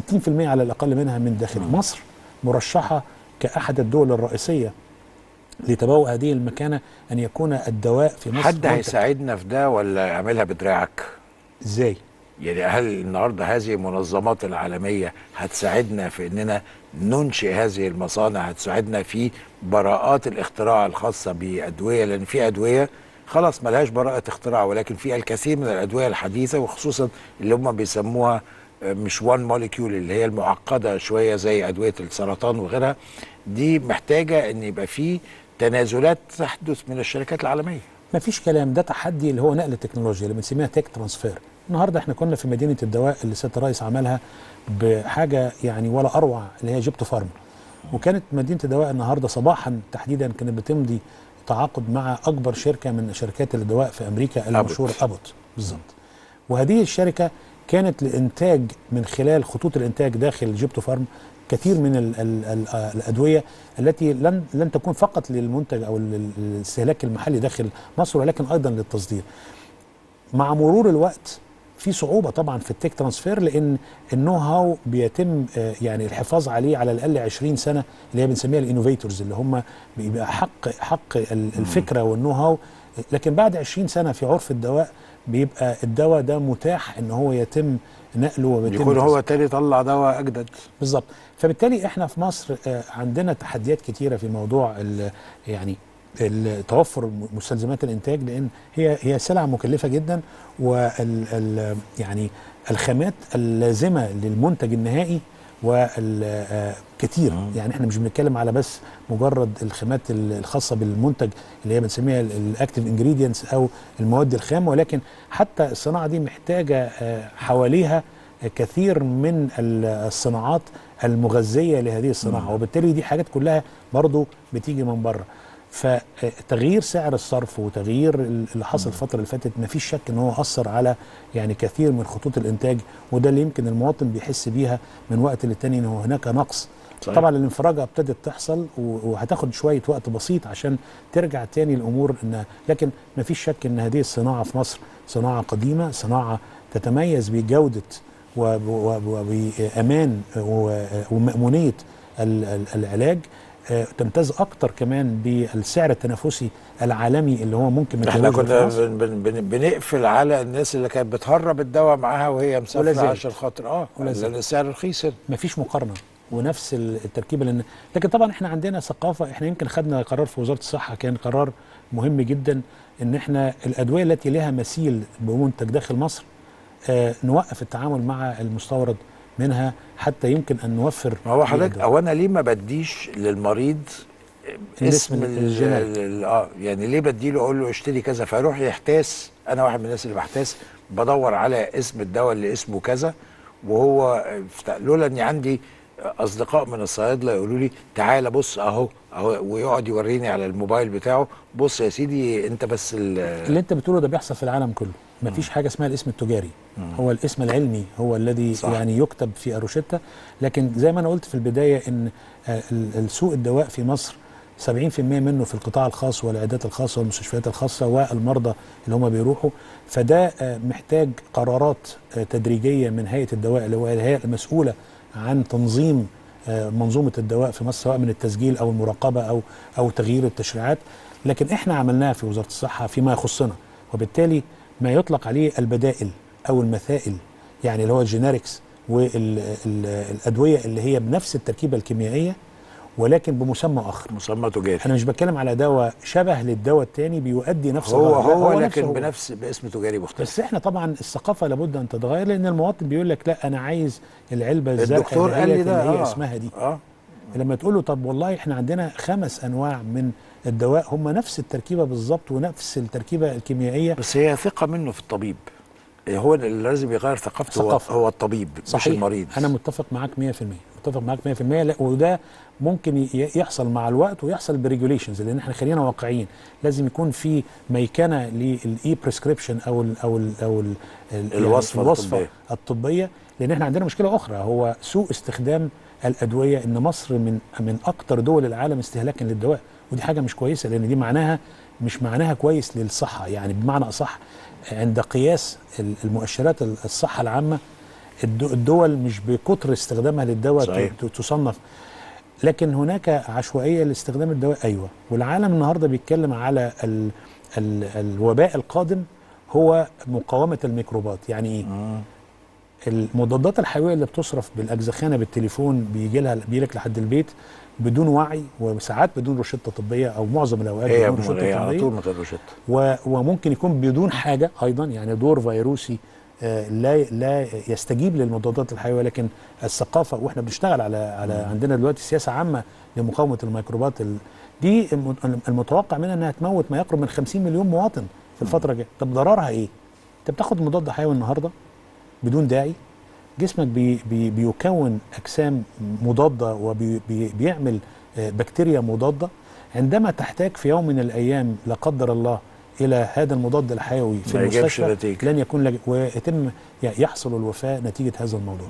على الأقل منها من داخل مصر مرشحة كأحد الدول الرئيسية لتبوء هذه المكانة أن يكون الدواء في مصر حد. هيساعدنا في ده ولا اعملها بدراعك إزاي؟ يعني هل النهارده هذه المنظمات العالمية هتساعدنا في إننا ننشئ هذه المصانع هتساعدنا في براءات الاختراع الخاصة بأدوية لأن في أدوية خلاص ملهاش براءة اختراع ولكن في الكثير من الأدوية الحديثة وخصوصا اللي هم بيسموها آه، مش one molecule اللي هي المعقدة شوية زي أدوية السرطان وغيرها. دي محتاجة إن يبقى في تنازلات تحدث من الشركات العالمية. ما فيش كلام. ده تحدي اللي هو نقل التكنولوجيا اللي بنسميها tech transfer النهارده إحنا كنا في مدينة الدواء اللي سيادة الرئيس عملها بحاجة يعني ولا أروع اللي هي جيبتو فارما. وكانت مدينة الدواء النهارده صباحا تحديدا كانت بتمضي تعاقد مع أكبر شركة من شركات الدواء في أمريكا المشهوره ابوت بالظبط. وهذه الشركة كانت لإنتاج من خلال خطوط الإنتاج داخل جيبتو فارما كثير من ال ال ال الأدوية التي لن لن تكون فقط للمنتج أو للاستهلاك المحلي داخل مصر ولكن أيضا للتصدير. مع مرور الوقت في صعوبة طبعا في ال tech transfer لأن ال know-how بيتم آه، يعني الحفاظ عليه على الأقل 20 سنة اللي هي بنسميها ال innovators اللي هم بيبقى حق حق ال- الفكرة وال know-how لكن بعد 20 سنة في عرف الدواء بيبقى الدواء ده متاح إن هو يتم نقله وبيتم يكون هو تاني طلع دواء أجدد. بالظبط. فبالتالي إحنا في مصر آه، عندنا تحديات كتيرة في موضوع يعني توفر مستلزمات الإنتاج لأن هي هي سلعة مكلفة جدا وال ال- يعني الخامات اللازمة للمنتج النهائي والكتير يعني إحنا مش بنتكلم على بس مجرد الخامات ال- الخاصة بالمنتج اللي هي بنسميها ال active ingredients أو المواد الخام ولكن حتى الصناعة دي محتاجة آه، حواليها كثير من ال- الصناعات المغذية لهذه الصناعة. وبالتالي دي حاجات كلها برضو بتيجي من بره. فتغيير سعر الصرف وتغيير ال- اللي حصل الفترة اللي فاتت ما فيش شك إن هو أثر على يعني كثير من خطوط الإنتاج وده اللي يمكن المواطن بيحس بيها من وقت للتاني إن هناك نقص. صحيح. طبعا الانفراجة ابتدت تحصل وهتاخد شوية وقت بسيط عشان ترجع تاني الأمور ان لكن ما فيش شك إن هذه الصناعة في مصر صناعة قديمة صناعة تتميز بجودة وب- وب- وبأمان و- ومأمونية ال- ال- العلاج. تمتاز أكتر كمان بالسعر التنافسي العالمي اللي هو ممكن إحنا كنا. بن بن بن بنقفل على الناس اللي كانت بتهرب الدواء معاها وهي مسافرة. عشان خاطر آه. لأن السعر رخيص. مفيش مقارنة ونفس ال- التركيبه لأن لكن طبعا إحنا عندنا ثقافة إحنا يمكن خدنا قرار في وزارة الصحة كان قرار مهم جدا إن إحنا الأدوية التي لها مثيل بمنتج داخل مصر آه نوقف التعامل مع المستورد منها حتى يمكن أن نوفر ما هو حضرتك. أو أنا ليه ما بديش للمريض اسم ال- ال- الجينيريك. ال- آه يعني ليه بديله أقول له اشتري كذا فيروح يحتاس أنا واحد من الناس اللي بحتاس بدور على اسم الدواء اللي اسمه كذا وهو لولا إني عندي أصدقاء من الصيادلة يقولوا لي تعالى بص أهو أهو ويقعد يوريني على الموبايل بتاعه بص يا سيدي أنت بس ال- اللي أنت بتقوله ده بيحصل في العالم كله مفيش حاجة اسمها الاسم التجاري. هو الاسم العلمي هو الذي صح. يعني يكتب في أروشيتا. لكن زي ما أنا قلت في البداية إن آه، السوق الدواء في مصر 70% منه في القطاع الخاص والعيادات الخاصة والمستشفيات الخاصة والمرضى اللي هم بيروحوا. فده آه، محتاج قرارات آه، تدريجية من هيئة الدواء اللي هو الهيئة المسؤولة عن تنظيم منظومة الدواء في مصر سواء من التسجيل أو المراقبة أو أو تغيير التشريعات. لكن إحنا عملناها في وزارة الصحة فيما يخصنا. وبالتالي ما يطلق عليه البدائل أو المثائل يعني اللي هو الجينيركس والادويه اللي هي بنفس التركيبة الكيميائية ولكن بمسمى آخر. مسمى تجاري. أنا مش بتكلم على دواء شبه للدواء التاني بيؤدي نفس هو هو نفسه لكن هو. بنفس باسم تجاري مختلف. بس إحنا طبعا الثقافة لابد أن تتغير لأن المواطن بيقول لك لا أنا عايز العلبة الزرقاء الدكتور قال لي اللي ده هي آه. اسمها دي. آه. لما تقول له طب والله إحنا عندنا خمس أنواع من الدواء هم نفس التركيبة بالظبط ونفس التركيبة الكيميائية. بس هي ثقة منه في الطبيب. هو اللي لازم يغير ثقافته هو, ثقافة. هو الطبيب مش صحيح. المريض. أنا متفق معاك 100% متفق معاك 100% لا وده ممكن يحصل مع الوقت ويحصل بريجوليشنز لأن إحنا خلينا واقعيين. لازم يكون في ميكنة لل e-prescription أو ال أو ال أو ال ال- الوصفة الوصفة الطبية. الطبية لأن إحنا عندنا مشكلة أخرى. هو سوء استخدام الأدوية إن مصر من من أكتر دول العالم استهلاكا للدواء. ودي حاجة مش كويسة لأن دي معناها مش معناها كويس للصحة. يعني بمعنى أصح عند قياس ال- المؤشرات ال- الصحة العامة الدو- الدول مش بكتر استخدامها للدواء تصنف لكن هناك عشوائية لاستخدام الدواء. أيوه. والعالم النهارده بيتكلم على ال ال الوباء القادم هو مقاومة الميكروبات. يعني إيه؟ المضادات الحيوية اللي بتصرف بالأجزخانة بالتليفون بيجي لها بيجي لك لحد البيت بدون وعي وساعات بدون روشتة طبية أو معظم الأوقات هي بدون روشتة طبية. طول من غير روشتة. و- وممكن يكون بدون حاجة أيضا يعني دور فيروسي آه، لا لا يستجيب للمضادات الحيوية لكن الثقافة وإحنا بنشتغل على على عندنا دلوقتي سياسة عامة لمقاومة الميكروبات ال- دي الم- المتوقع منها إنها تموت ما يقرب من 50 مليون مواطن في الفترة الجاية. طب ضررها إيه؟ أنت بتاخد مضاد حيوي النهارده بدون داعي جسمك بي بي بيكون أجسام مضادة وبيعمل بكتيريا مضادة عندما تحتاج في يوم من الأيام لا قدر الله إلى هذا المضاد الحيوي في المستشفى نتيجة. لن يكون لك ويتم يحصل الوفاة نتيجة هذا الموضوع.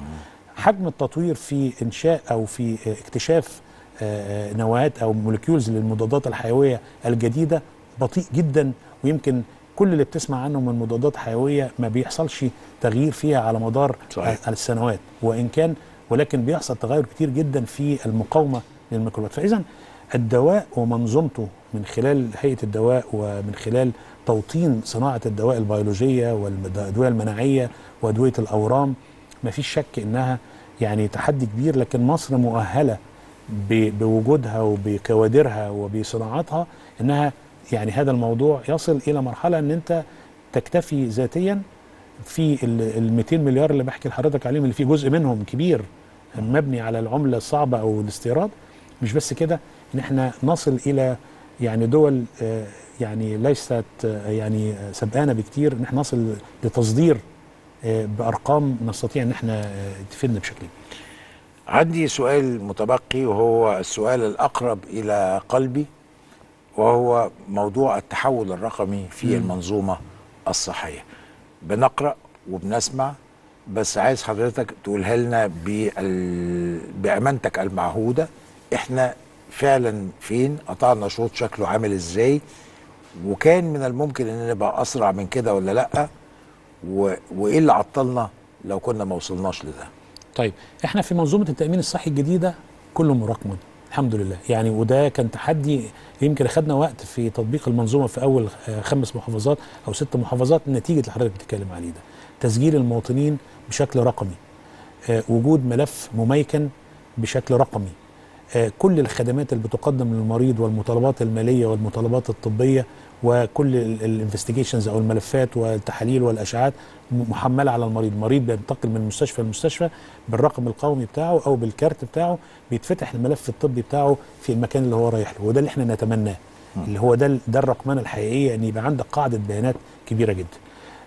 حجم التطوير في إنشاء أو في اكتشاف آه، آه، نواه أو مولكيولز للمضادات الحيوية الجديدة بطيء جدا ويمكن كل اللي بتسمع عنه من مضادات حيوية ما بيحصلش تغيير فيها على مدار صحيح. السنوات وإن كان ولكن بيحصل تغير كتير جدا في المقاومة للميكروبات فاذا الدواء ومنظومته من خلال هيئة الدواء ومن خلال توطين صناعة الدواء البيولوجية والادويه المناعية وأدوية الأورام ما فيش شك إنها يعني تحدي كبير لكن مصر مؤهلة بوجودها وبكوادرها وبصناعاتها إنها يعني هذا الموضوع يصل إلى مرحلة إن أنت تكتفي ذاتيا في ال 200 مليار اللي بحكي لحضرتك عليهم اللي في جزء منهم كبير مبني على العملة الصعبة أو الاستيراد مش بس كده إن إحنا نصل إلى يعني دول آه، يعني ليست آه، يعني سبقانه بكتير إن إحنا نصل لتصدير آه، بأرقام نستطيع إن إحنا تفيدنا بشكل. عندي سؤال متبقي وهو السؤال الأقرب إلى قلبي وهو موضوع التحول الرقمي في المنظومة الصحية. بنقرأ وبنسمع بس عايز حضرتك تقولها لنا بال... بأمانتك المعهودة إحنا فعلا فين؟ قطعنا شوط شكله عامل إزاي؟ وكان من الممكن إن نبقى أسرع من كده ولا لأ؟ و... وإيه اللي عطلنا لو كنا ما وصلناش لده؟ طيب إحنا في منظومة التأمين الصحي الجديدة كله مراكم الحمد لله. يعني وده كان تحدي يمكن اخذنا وقت في تطبيق المنظومة في أول آه، خمس محافظات أو ست محافظات نتيجة اللي حضرتك بتتكلم عليه ده. تسجيل المواطنين بشكل رقمي. آه، وجود ملف مميكن بشكل رقمي. آه، كل الخدمات اللي بتقدم للمريض والمطالبات المالية والمطالبات الطبية وكل الانفستيجيشنز أو الملفات والتحاليل والأشعاعات محملة على المريض، المريض بينتقل من مستشفى لمستشفى بالرقم القومي بتاعه أو بالكارت بتاعه بيتفتح الملف الطبي بتاعه في المكان اللي هو رايح له. وده اللي إحنا نتمناه. اللي هو ده ده الرقمنه الحقيقيه ان يبقى عندك قاعدة بيانات كبيرة جدا.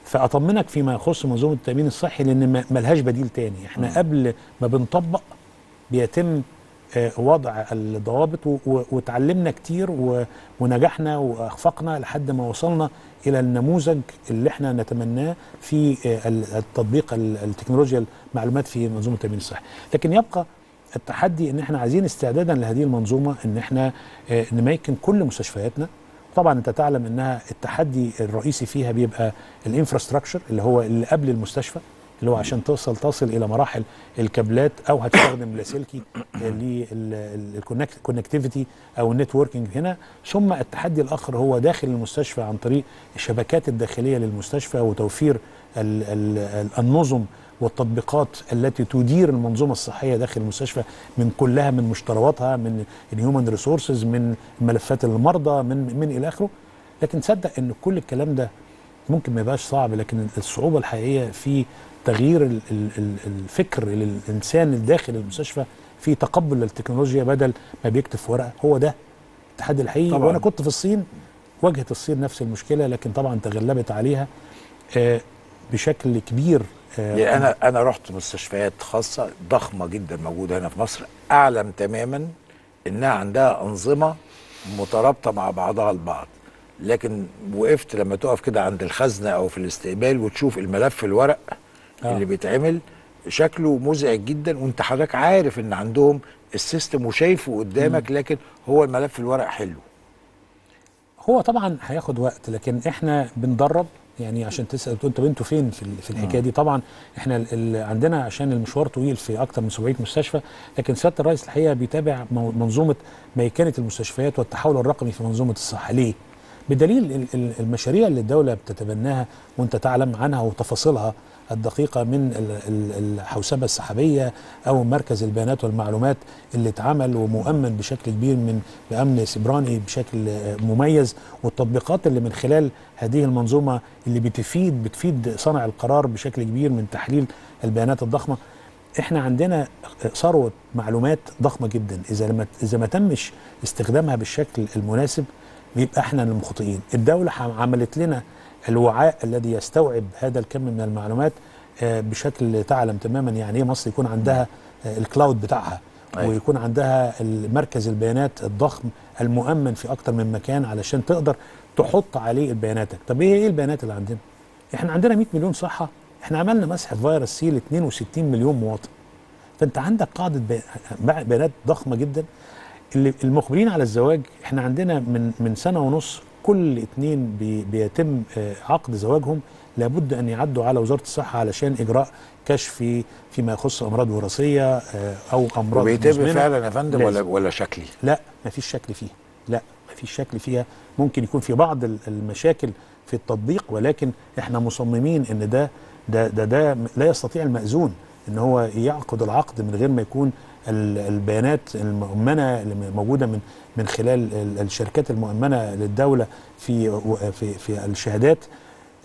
فأطمنك فيما يخص منظومة التأمين الصحي لأن ملهاش بديل تاني، إحنا قبل ما بنطبق بيتم وضع الضوابط وتعلمنا كتير ونجحنا وأخفقنا لحد ما وصلنا إلى النموذج اللي إحنا نتمناه في آه، ال- التطبيق ال- التكنولوجيا المعلومات في منظومة التأمين الصحي. لكن يبقى التحدي إن إحنا عايزين استعدادا لهذه المنظومة إن إحنا آه، نميكن كل مستشفياتنا. طبعا أنت تعلم إنها التحدي الرئيسي فيها بيبقى ال infrastructure اللي هو اللي قبل المستشفى. اللي هو عشان توصل تصل إلى مراحل الكابلات أو هتستخدم لاسلكي لل connectivity أو ال networking هنا. ثم التحدي الآخر هو داخل المستشفى عن طريق الشبكات الداخلية للمستشفى وتوفير ال ال ال النظم والتطبيقات التي تدير المنظومة الصحية داخل المستشفى من كلها من مشترياتها من ال human resources من ملفات المرضى من من إلى آخره. لكن تصدق إن كل الكلام ده ممكن ما يبقاش صعب لكن الصعوبة الحقيقية في تغيير ال- ال- ال- الفكر للإنسان الداخل المستشفى في تقبل للتكنولوجيا بدل ما بيكتب في ورقة. هو ده التحدي الحقيقي. طبعاً. وأنا كنت في الصين. واجهت الصين نفس المشكلة لكن طبعا تغلبت عليها آه، بشكل كبير آه، يعني أنا أنا رحت مستشفيات خاصة ضخمة جدا موجودة هنا في مصر أعلم تماما إنها عندها أنظمة مترابطة مع بعضها البعض. لكن وقفت لما تقف كده عند الخزنة أو في الاستقبال وتشوف الملف الورق آه. اللي بيتعمل شكله مزعج جدا وأنت حضرتك عارف إن عندهم السيستم وشايفه قدامك لكن هو الملف الورق حلو. هو طبعا هياخد وقت لكن إحنا بندرب يعني عشان تسأل تقول طب أنتوا فين في في الحكاية دي؟ طبعا إحنا عندنا عشان المشوار طويل في أكتر من 700 مستشفى لكن سيادة الرئيس الحقيقة بيتابع منظومة ميكنة المستشفيات والتحول الرقمي في منظومة الصحة. ليه؟ بدليل ال- ال- المشاريع اللي الدولة بتتبناها وأنت تعلم عنها وتفاصيلها الدقيقة من ال- ال- الحوسبة السحابية أو مركز البيانات والمعلومات اللي اتعمل ومؤمن بشكل كبير من بأمن سيبراني بشكل مميز. والتطبيقات اللي من خلال هذه المنظومة اللي بتفيد بتفيد صانع القرار بشكل كبير من تحليل البيانات الضخمة. إحنا عندنا ثروة معلومات ضخمة جدا. إذا لما إذا ما تمش استخدامها بالشكل المناسب بيبقى إحنا المخطئين الدولة عملت لنا الوعاء الذي يستوعب هذا الكم من المعلومات آه، بشكل تعلم تماما. يعني إيه مصر يكون عندها آه، الكلاود بتاعها أيوة. ويكون عندها مركز البيانات الضخم المؤمن في أكتر من مكان علشان تقدر تحط عليه بياناتك طب إيه إيه البيانات اللي عندنا؟ إحنا عندنا 100 مليون صحة. إحنا عملنا مسح فيروس سي ل 62 مليون مواطن. فأنت عندك قاعدة بي- بيانات ضخمة جدا. اللي المقبلين على الزواج إحنا عندنا من من سنة ونص كل اتنين بيتم آه، عقد زواجهم لابد أن يعدوا على وزارة الصحة علشان إجراء كشف فيما يخص أمراض وراثية آه، أو أمراض وبيتم مزمنة. فعلا يا فندم ولا. ولا شكلي لا ما فيش شكلي فيها لا ما فيش شكل فيها ممكن يكون في بعض ال- المشاكل في التطبيق ولكن إحنا مصممين إن ده ده ده, ده لا يستطيع المأذون إن هو يعقد العقد من غير ما يكون البيانات المؤمنة اللي موجودة من من خلال ال- الشركات المؤمنة للدولة في في في الشهادات.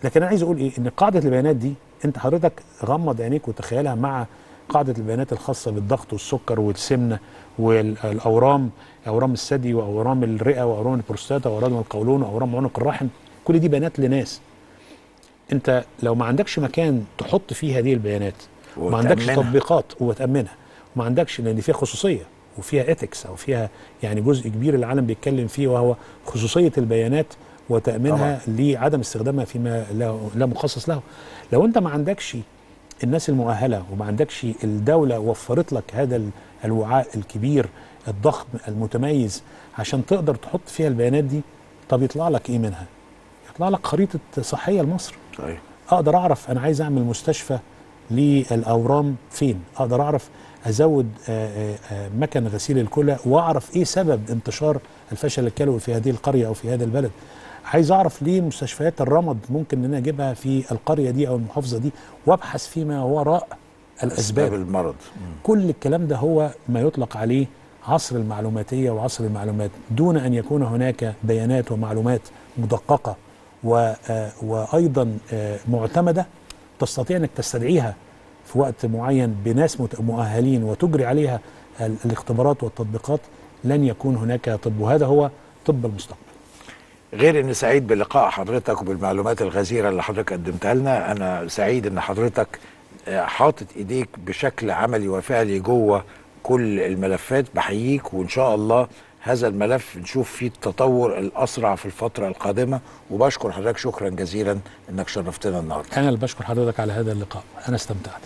لكن أنا عايز أقول إيه؟ إن قاعدة البيانات دي أنت حضرتك غمض عينيك وتخيلها مع قاعدة البيانات الخاصة بالضغط والسكر والسمنة والأورام أورام الثدي وأورام الرئة وأورام البروستاتا وأورام القولون وأورام عنق الرحم. كل دي بيانات لناس. أنت لو ما عندكش مكان تحط فيه هذه البيانات وما عندكش. تطبيقات وتأمنها. وما عندكش لأن فيها خصوصية وفيها ethics أو فيها يعني جزء كبير العالم بيتكلم فيه وهو خصوصية البيانات وتأمينها لعدم استخدامها فيما لا, مخصص له. لو أنت ما عندكش الناس المؤهلة وما عندكش الدولة وفرت لك هذا ال- الوعاء الكبير الضخم المتميز عشان تقدر تحط فيها البيانات دي طب يطلع لك إيه منها؟ يطلع لك خريطة صحية لمصر. أقدر أعرف أنا عايز أعمل مستشفى للأورام فين؟ أقدر أعرف أزود آه، آه، آه، مكن غسيل الكلى وأعرف إيه سبب انتشار الفشل الكلوي في هذه القرية أو في هذا البلد. عايز أعرف ليه مستشفيات الرمد ممكن ان أنا أجيبها في القرية دي أو المحافظة دي؟ وأبحث فيما وراء أسباب الاسباب المرض كل الكلام ده هو ما يطلق عليه عصر المعلوماتية وعصر المعلومات دون أن يكون هناك بيانات ومعلومات مدققة و- وأيضا آه، معتمدة تستطيع أنك تستدعيها في وقت معين بناس مؤهلين وتجري عليها ال- الاختبارات والتطبيقات لن يكون هناك طب. وهذا هو طب المستقبل. غير إني سعيد بلقاء حضرتك وبالمعلومات الغزيرة اللي حضرتك قدمتها لنا. أنا سعيد إن حضرتك آه، حاطط إيديك بشكل عملي وفعلي جوه كل الملفات. بحييك وإن شاء الله هذا الملف نشوف فيه التطور الأسرع في الفترة القادمة. وبشكر حضرتك شكرا جزيلا إنك شرفتنا النهارده. أنا اللي بشكر حضرتك على هذا اللقاء. أنا استمتعت.